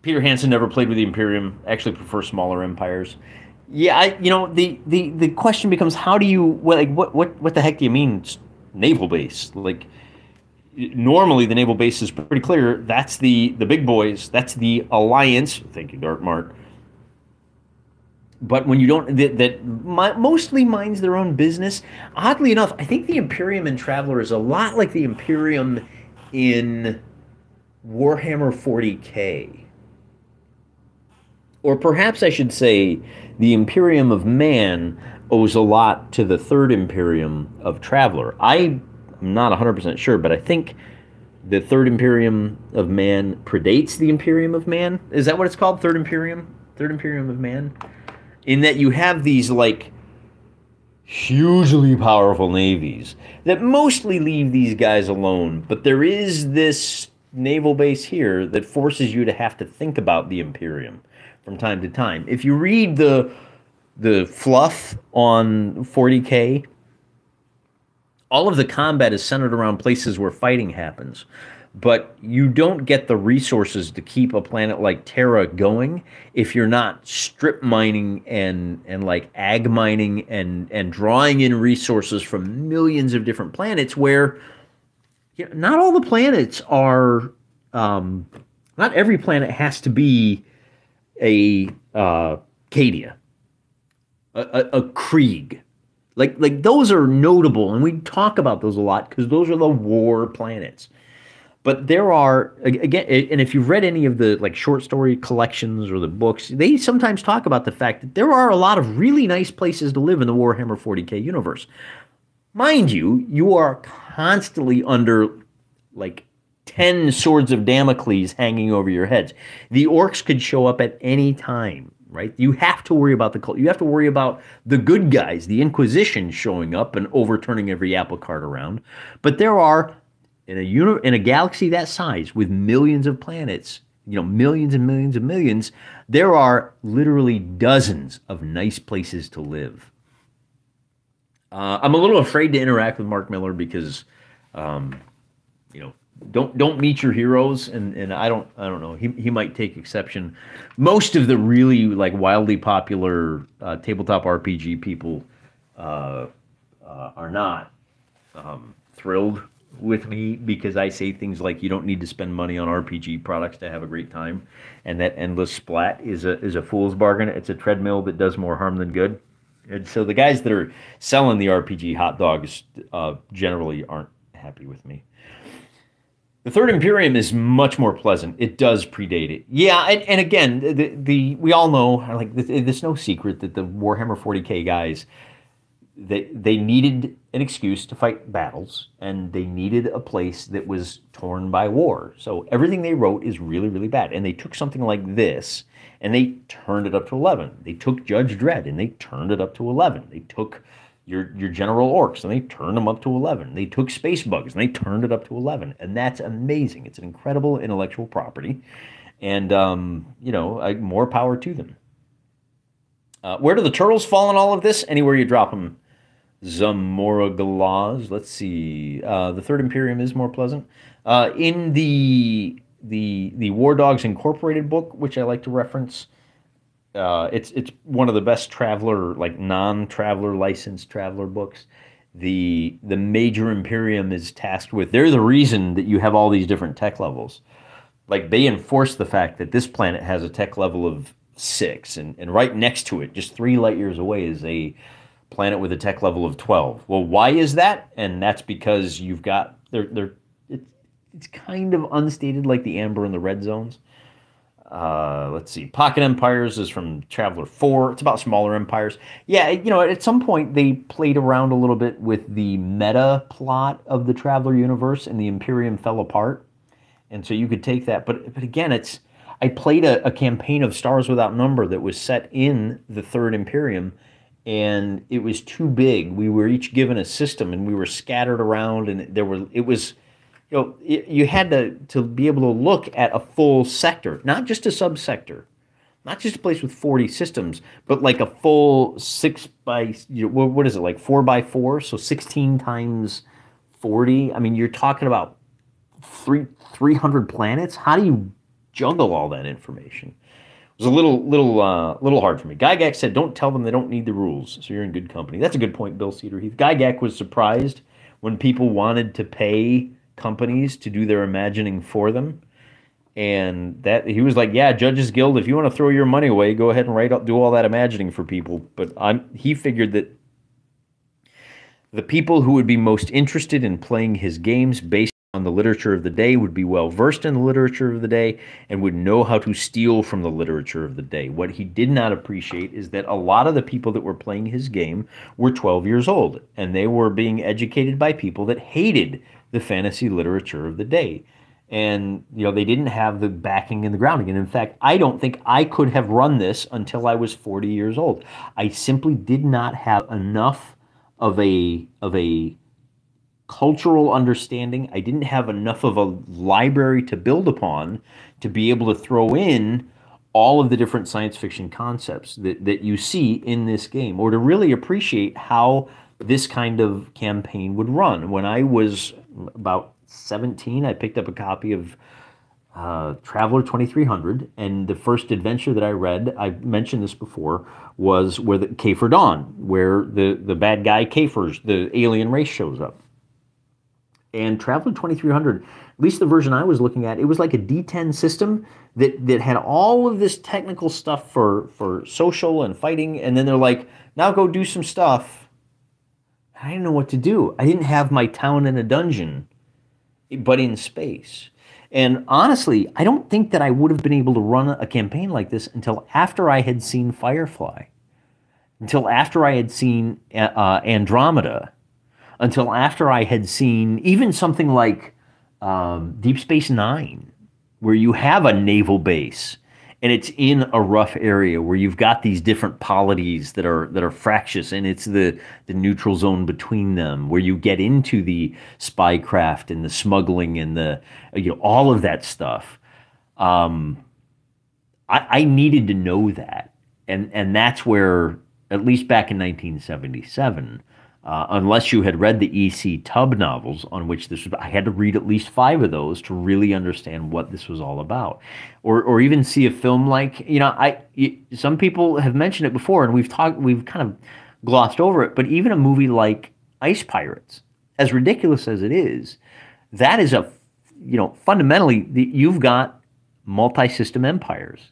Peter Hansen never played with the Imperium. Actually, prefer smaller empires. Yeah, I, you know, the, the, the question becomes how do you like what what what the heck do you mean naval base? Like normally the naval base is pretty clear. That's the the big boys. That's the alliance. Thank you, Dartmart. But when you don't, that, that mostly minds their own business. Oddly enough, I think the Imperium in Traveller is a lot like the Imperium in Warhammer 40k. Or perhaps I should say the Imperium of Man owes a lot to the third Imperium of Traveller. I'm not 100% sure, but I think the third Imperium of Man predates the Imperium of Man. Is that what it's called? Third Imperium? Third Imperium of Man? In that you have these like hugely powerful navies that mostly leave these guys alone, but there is this naval base here that forces you to have to think about the Imperium from time to time. If you read the the fluff on 40k, all of the combat is centered around places where fighting happens. But you don't get the resources to keep a planet like Terra going if you're not strip mining and and like ag mining and and drawing in resources from millions of different planets where you know, not all the planets are um, not every planet has to be a uh, Cadia, a, a, a Krieg. Like like those are notable, and we talk about those a lot because those are the war planets. But there are again, and if you've read any of the like short story collections or the books, they sometimes talk about the fact that there are a lot of really nice places to live in the Warhammer 40k universe. Mind you, you are constantly under like 10 swords of Damocles hanging over your heads. The orcs could show up at any time, right? You have to worry about the cult. You have to worry about the good guys, the Inquisition showing up and overturning every apple cart around. But there are in a uni- in a galaxy that size with millions of planets, you know, millions and millions and millions, there are literally dozens of nice places to live. Uh, I'm a little afraid to interact with Marc Miller because, um, you know, don't don't meet your heroes and and I don't I don't know he he might take exception. Most of the really like wildly popular uh, tabletop RPG people uh, uh, are not um, thrilled with me because I say things like you don't need to spend money on RPG products to have a great time, and that endless splat is a is a fool's bargain. It's a treadmill that does more harm than good. And so the guys that are selling the RPG hot dogs uh, generally aren't happy with me. The Third Imperium is much more pleasant. It does predate it. Yeah, and, and again, the, the we all know like there's no secret that the Warhammer 40k guys they they needed an excuse to fight battles and they needed a place that was torn by war. So everything they wrote is really really bad. And they took something like this and they turned it up to 11. They took Judge Dredd and they turned it up to 11. They took your your general orcs and they turned them up to 11 they took space bugs and they turned it up to 11 and that's amazing. It's an incredible intellectual property. And um, you know I, more power to them. Uh, where do the turtles fall in all of this? Anywhere you drop them zamora galaz. Let's see. Uh, the third imperium is more pleasant. Uh, in the the the war dogs incorporated book which i like to reference uh, it's it's one of the best traveller like non-traveller licensed traveller books. The the major Imperium is tasked with. They're the reason that you have all these different tech levels. Like they enforce the fact that this planet has a tech level of six, and, and right next to it, just three light years away, is a planet with a tech level of twelve. Well, why is that? And that's because you've got they're they're it's it's kind of unstated like the amber and the red zones uh, let's see. Pocket Empires is from Traveller 4. It's about smaller empires. Yeah, you know, at some point they played around a little bit with the meta plot of the Traveller universe and the Imperium fell apart. And so you could take that. But but again, it's I played a, a campaign of Stars Without Number that was set in the Third Imperium and it was too big. We were each given a system and we were scattered around and there were it was you know, you had to, to be able to look at a full sector, not just a subsector, not just a place with 40 systems, but like a full six by, you know, what is it, like four by four? So 16 times 40. I mean, you're talking about three 300 planets. How do you juggle all that information? It was a little little uh, little hard for me. Gygax said, "Don't tell them they don't need the rules." So you're in good company. That's a good point, Bill Cedar Heath. Gygax was surprised when people wanted to pay companies to do their imagining for them and that he was like, "Yeah, Judges Guild, if you want to throw your money away, go ahead and write up, do all that imagining for people." But I'm he figured that the people who would be most interested in playing his games based on the literature of the day would be well versed in the literature of the day and would know how to steal from the literature of the day. What he did not appreciate is that a lot of the people that were playing his game were 12 years old and they were being educated by people that hated the fantasy literature of the day. And you know they didn't have the backing in the ground again. In fact i don't think i could have run this until i was 40 years old. I simply did not have enough of a of a cultural understanding. I didn't have enough of a library to build upon to be able to throw in all of the different science fiction concepts that, that you see in this game or to really appreciate how this kind of campaign would run. When i was about 17, I picked up a copy of uh, Traveller 2300, and the first adventure that I read, I've mentioned this before, was where the Kafer Dawn, where the, the bad guy Kafers, the alien race, shows up. And Traveller 2300, at least the version I was looking at, it was like a D10 system that, that had all of this technical stuff for, for social and fighting, and then they're like, now go do some stuff. I didn't know what to do. I didn't have my town in a dungeon but in space. And honestly, I don't think that I would have been able to run a campaign like this until after I had seen Firefly, until after I had seen uh, uh Andromeda, until after I had seen even something like um, Deep Space Nine, where you have a naval base and it's in a rough area where you've got these different polities that are that are fractious and it's the the neutral zone between them where you get into the spycraft and the smuggling and the you know all of that stuff. Um, I, I needed to know that and and that's where at least back in 1977 uh, unless you had read the E.C. Tubb novels, on which this was, I had to read at least five of those to really understand what this was all about, or or even see a film like you know I some people have mentioned it before, and we've talked we've kind of glossed over it, but even a movie like Ice Pirates, as ridiculous as it is, that is a you know fundamentally you've got multi-system empires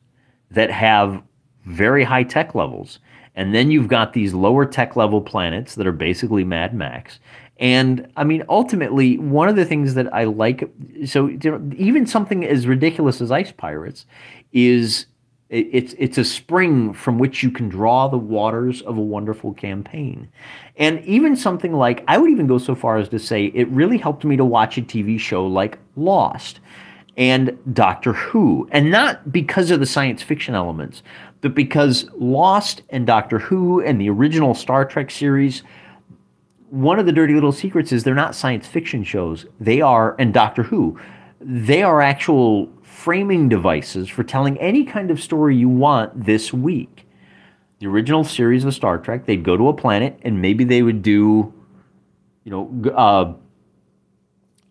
that have very high tech levels and then you've got these lower tech level planets that are basically Mad Max. And I mean, ultimately, one of the things that I like, so even something as ridiculous as Ice Pirates, is it's it's a spring from which you can draw the waters of a wonderful campaign. And even something like I would even go so far as to say it really helped me to watch a TV show like Lost and Doctor Who, and not because of the science fiction elements, but because Lost and Doctor Who and the original Star Trek series, one of the dirty little secrets is they're not science fiction shows. They are, and Doctor Who, they are actual framing devices for telling any kind of story you want this week. The original series of Star Trek, they'd go to a planet and maybe they would do, you know, uh,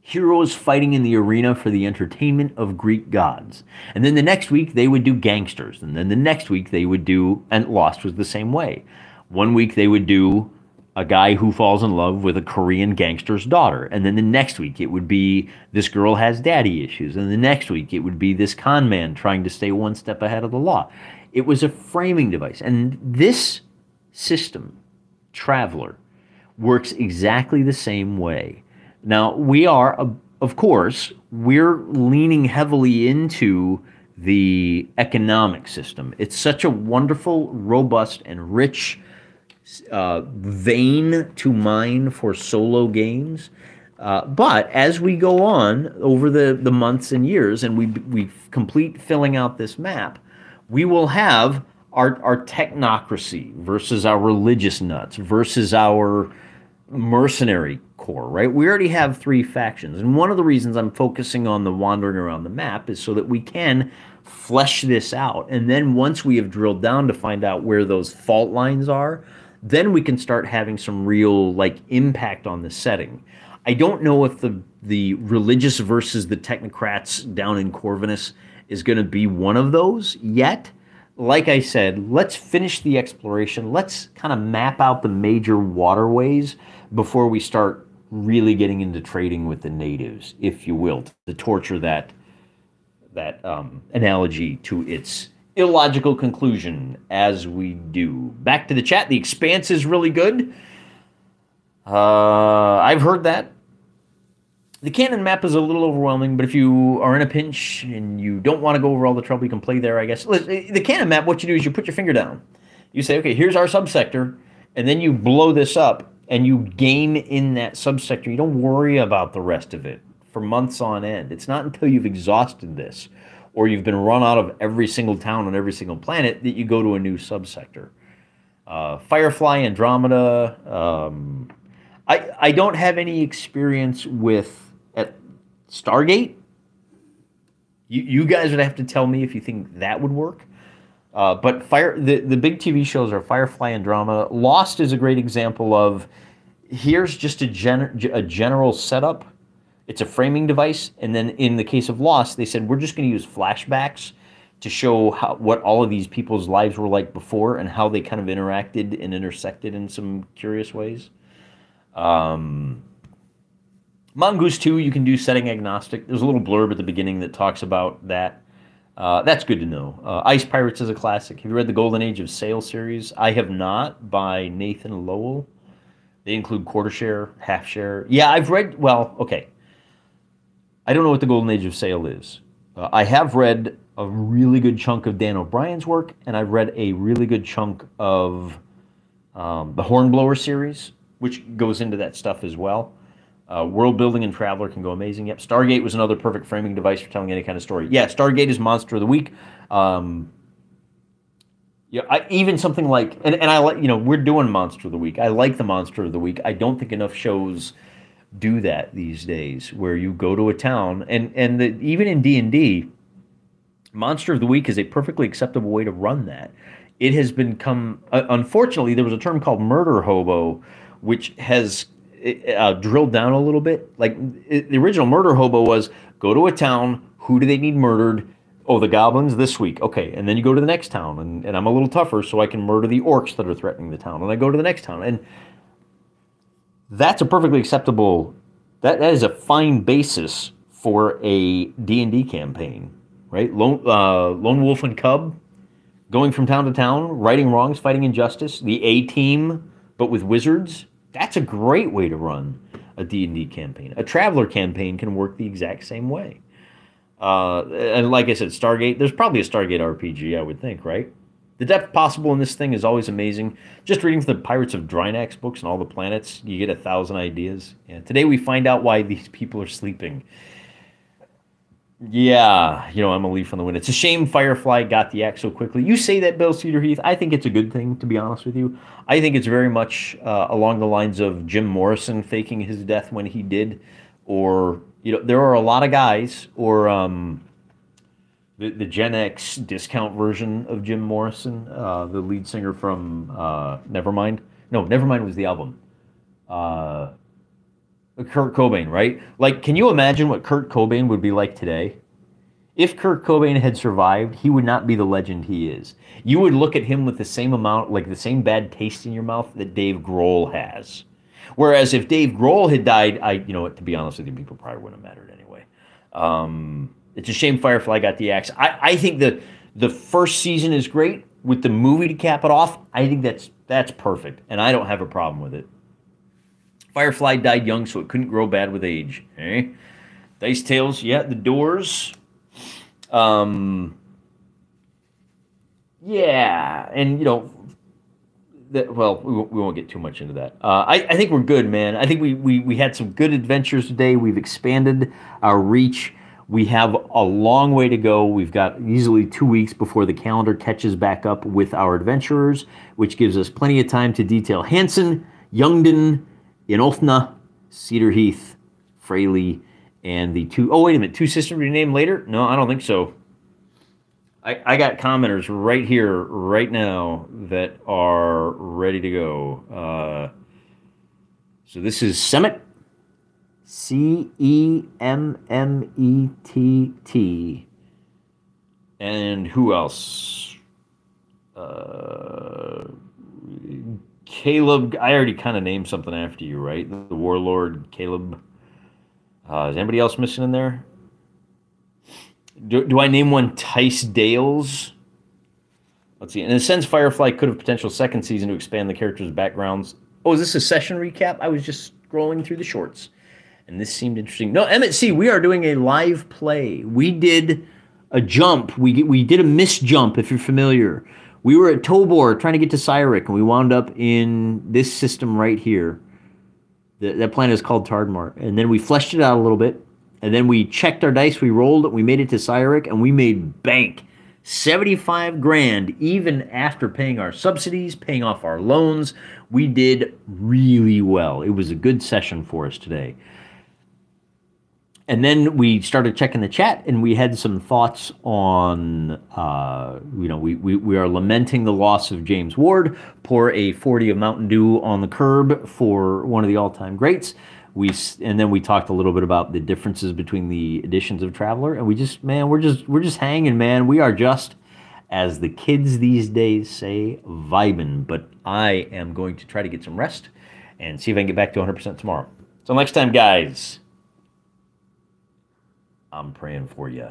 heroes fighting in the arena for the entertainment of Greek gods. And then the next week they would do gangsters. And then the next week they would do, and Lost was the same way. One week they would do a guy who falls in love with a Korean gangster's daughter. And then the next week it would be this girl has daddy issues. And the next week it would be this con man trying to stay one step ahead of the law. It was a framing device. And this system, Traveller, works exactly the same way. Now, we are, of course, we're leaning heavily into the economic system. It's such a wonderful, robust, and rich uh, vein to mine for solo games. Uh, but as we go on over the, the months and years and we, we complete filling out this map, we will have our, our technocracy versus our religious nuts versus our mercenary corps, right? We already have three factions. And one of the reasons I'm focusing on the wandering around the map is so that we can flesh this out. And then once we have drilled down to find out where those fault lines are, then we can start having some real like impact on the setting. I don't know if the the religious versus the technocrats down in Corvinus is going to be one of those yet. Like I said, let's finish the exploration. Let's kind of map out the major waterways before we start really getting into trading with the natives, if you will, to torture that that um, analogy to its illogical conclusion as we do. Back to the chat. The expanse is really good. Uh, I've heard that. The canon map is a little overwhelming, but if you are in a pinch and you don't want to go over all the trouble, you can play there, I guess. The canon map, what you do is you put your finger down. You say, okay, here's our subsector, and then you blow this up and you game in that subsector. You don't worry about the rest of it for months on end. It's not until you've exhausted this or you've been run out of every single town on every single planet that you go to a new subsector. Uh, Firefly, Andromeda. Um, I I don't have any experience with at Stargate. You you guys would have to tell me if you think that would work. Uh, but fire the, the big TV shows are Firefly and Drama. Lost is a great example of here's just a, gen, a general setup. It's a framing device, and then in the case of Lost, they said we're just going to use flashbacks to show how, what all of these people's lives were like before and how they kind of interacted and intersected in some curious ways. Um, Mongoose 2, you can do setting agnostic. There's a little blurb at the beginning that talks about that. Uh, that's good to know. Uh, Ice Pirates is a classic. Have you read the Golden Age of Sail series? I have not, by Nathan Lowell. They include quarter share, half share. Yeah, I've read. Well, okay. I don't know what the Golden Age of Sail is. Uh, I have read a really good chunk of Dan O'Brien's work, and I've read a really good chunk of um, the Hornblower series, which goes into that stuff as well. Uh, world building and Traveller can go amazing. Yep. Stargate was another perfect framing device for telling any kind of story. Yeah, Stargate is Monster of the Week. Um, yeah, I, even something like, and, and I like, you know, we're doing Monster of the Week. I like the Monster of the Week. I don't think enough shows do that these days, where you go to a town, and and the, even in D and D, Monster of the Week is a perfectly acceptable way to run that. It has become, uh, unfortunately, there was a term called murder hobo, which has uh, drilled down a little bit. Like it, the original murder hobo was go to a town. Who do they need murdered? Oh, the goblins this week. Okay, and then you go to the next town, and, and I'm a little tougher, so I can murder the orcs that are threatening the town. And I go to the next town, and that's a perfectly acceptable. That that is a fine basis for a D and D campaign, right? Lone, uh, lone wolf and cub, going from town to town, righting wrongs, fighting injustice. The A team, but with wizards that's a great way to run a D&D campaign. A Traveller campaign can work the exact same way. Uh, and like I said, Stargate, there's probably a Stargate RPG, I would think, right? The depth possible in this thing is always amazing. Just reading the Pirates of Drinax books and all the planets, you get a thousand ideas. Yeah, today we find out why these people are sleeping. Yeah, you know, I'm a leaf on the wind. It's a shame Firefly got the axe so quickly. You say that, Bill Cedar Heath. I think it's a good thing, to be honest with you. I think it's very much uh, along the lines of Jim Morrison faking his death when he did, or you know, there are a lot of guys, or um, the the Gen X discount version of Jim Morrison, uh, the lead singer from uh, Nevermind. No, Nevermind was the album. Kurt Cobain, right? Like, can you imagine what Kurt Cobain would be like today? If Kurt Cobain had survived, he would not be the legend he is. You would look at him with the same amount, like the same bad taste in your mouth that Dave Grohl has. Whereas if Dave Grohl had died, I, you know what, to be honest with you, people probably wouldn't have mattered anyway. Um, it's a shame Firefly got the axe. I, I think the the first season is great with the movie to cap it off. I think that's that's perfect, and I don't have a problem with it. Firefly died young, so it couldn't grow bad with age. Eh? Dice Tales, yeah, the doors. Um, yeah, and you know, that, well, we won't, we won't get too much into that. Uh, I, I think we're good, man. I think we, we, we had some good adventures today. We've expanded our reach. We have a long way to go. We've got easily two weeks before the calendar catches back up with our adventurers, which gives us plenty of time to detail Hansen, Youngden, Inolthna, Cedar Heath, Fraley, and the two oh wait a minute, two systems renamed later? No, I don't think so. I, I got commenters right here, right now, that are ready to go. Uh, so this is Summit, C E M M E T T. And who else? Uh, Caleb. I already kind of named something after you, right? The warlord, Caleb. Uh, is anybody else missing in there? Do, do I name one Tice Dales? Let's see. In a sense, Firefly could have potential second season to expand the characters' backgrounds. Oh, is this a session recap? I was just scrolling through the shorts, and this seemed interesting. No, Emmett, see, we are doing a live play. We did a jump. We we did a misjump, if you're familiar. We were at Tobor trying to get to Cyric, and we wound up in this system right here. The, that planet is called Tardmart. And then we fleshed it out a little bit. And then we checked our dice, we rolled it, we made it to Cyric, and we made bank. 75 grand, even after paying our subsidies, paying off our loans. We did really well. It was a good session for us today. And then we started checking the chat, and we had some thoughts on, uh, you know, we, we, we are lamenting the loss of James Ward. Pour a 40 of Mountain Dew on the curb for one of the all time greats. We and then we talked a little bit about the differences between the editions of Traveller, and we just, man, we're just we're just hanging, man. We are just, as the kids these days say, vibing. But I am going to try to get some rest and see if I can get back to 100% tomorrow. So next time, guys. I'm praying for you.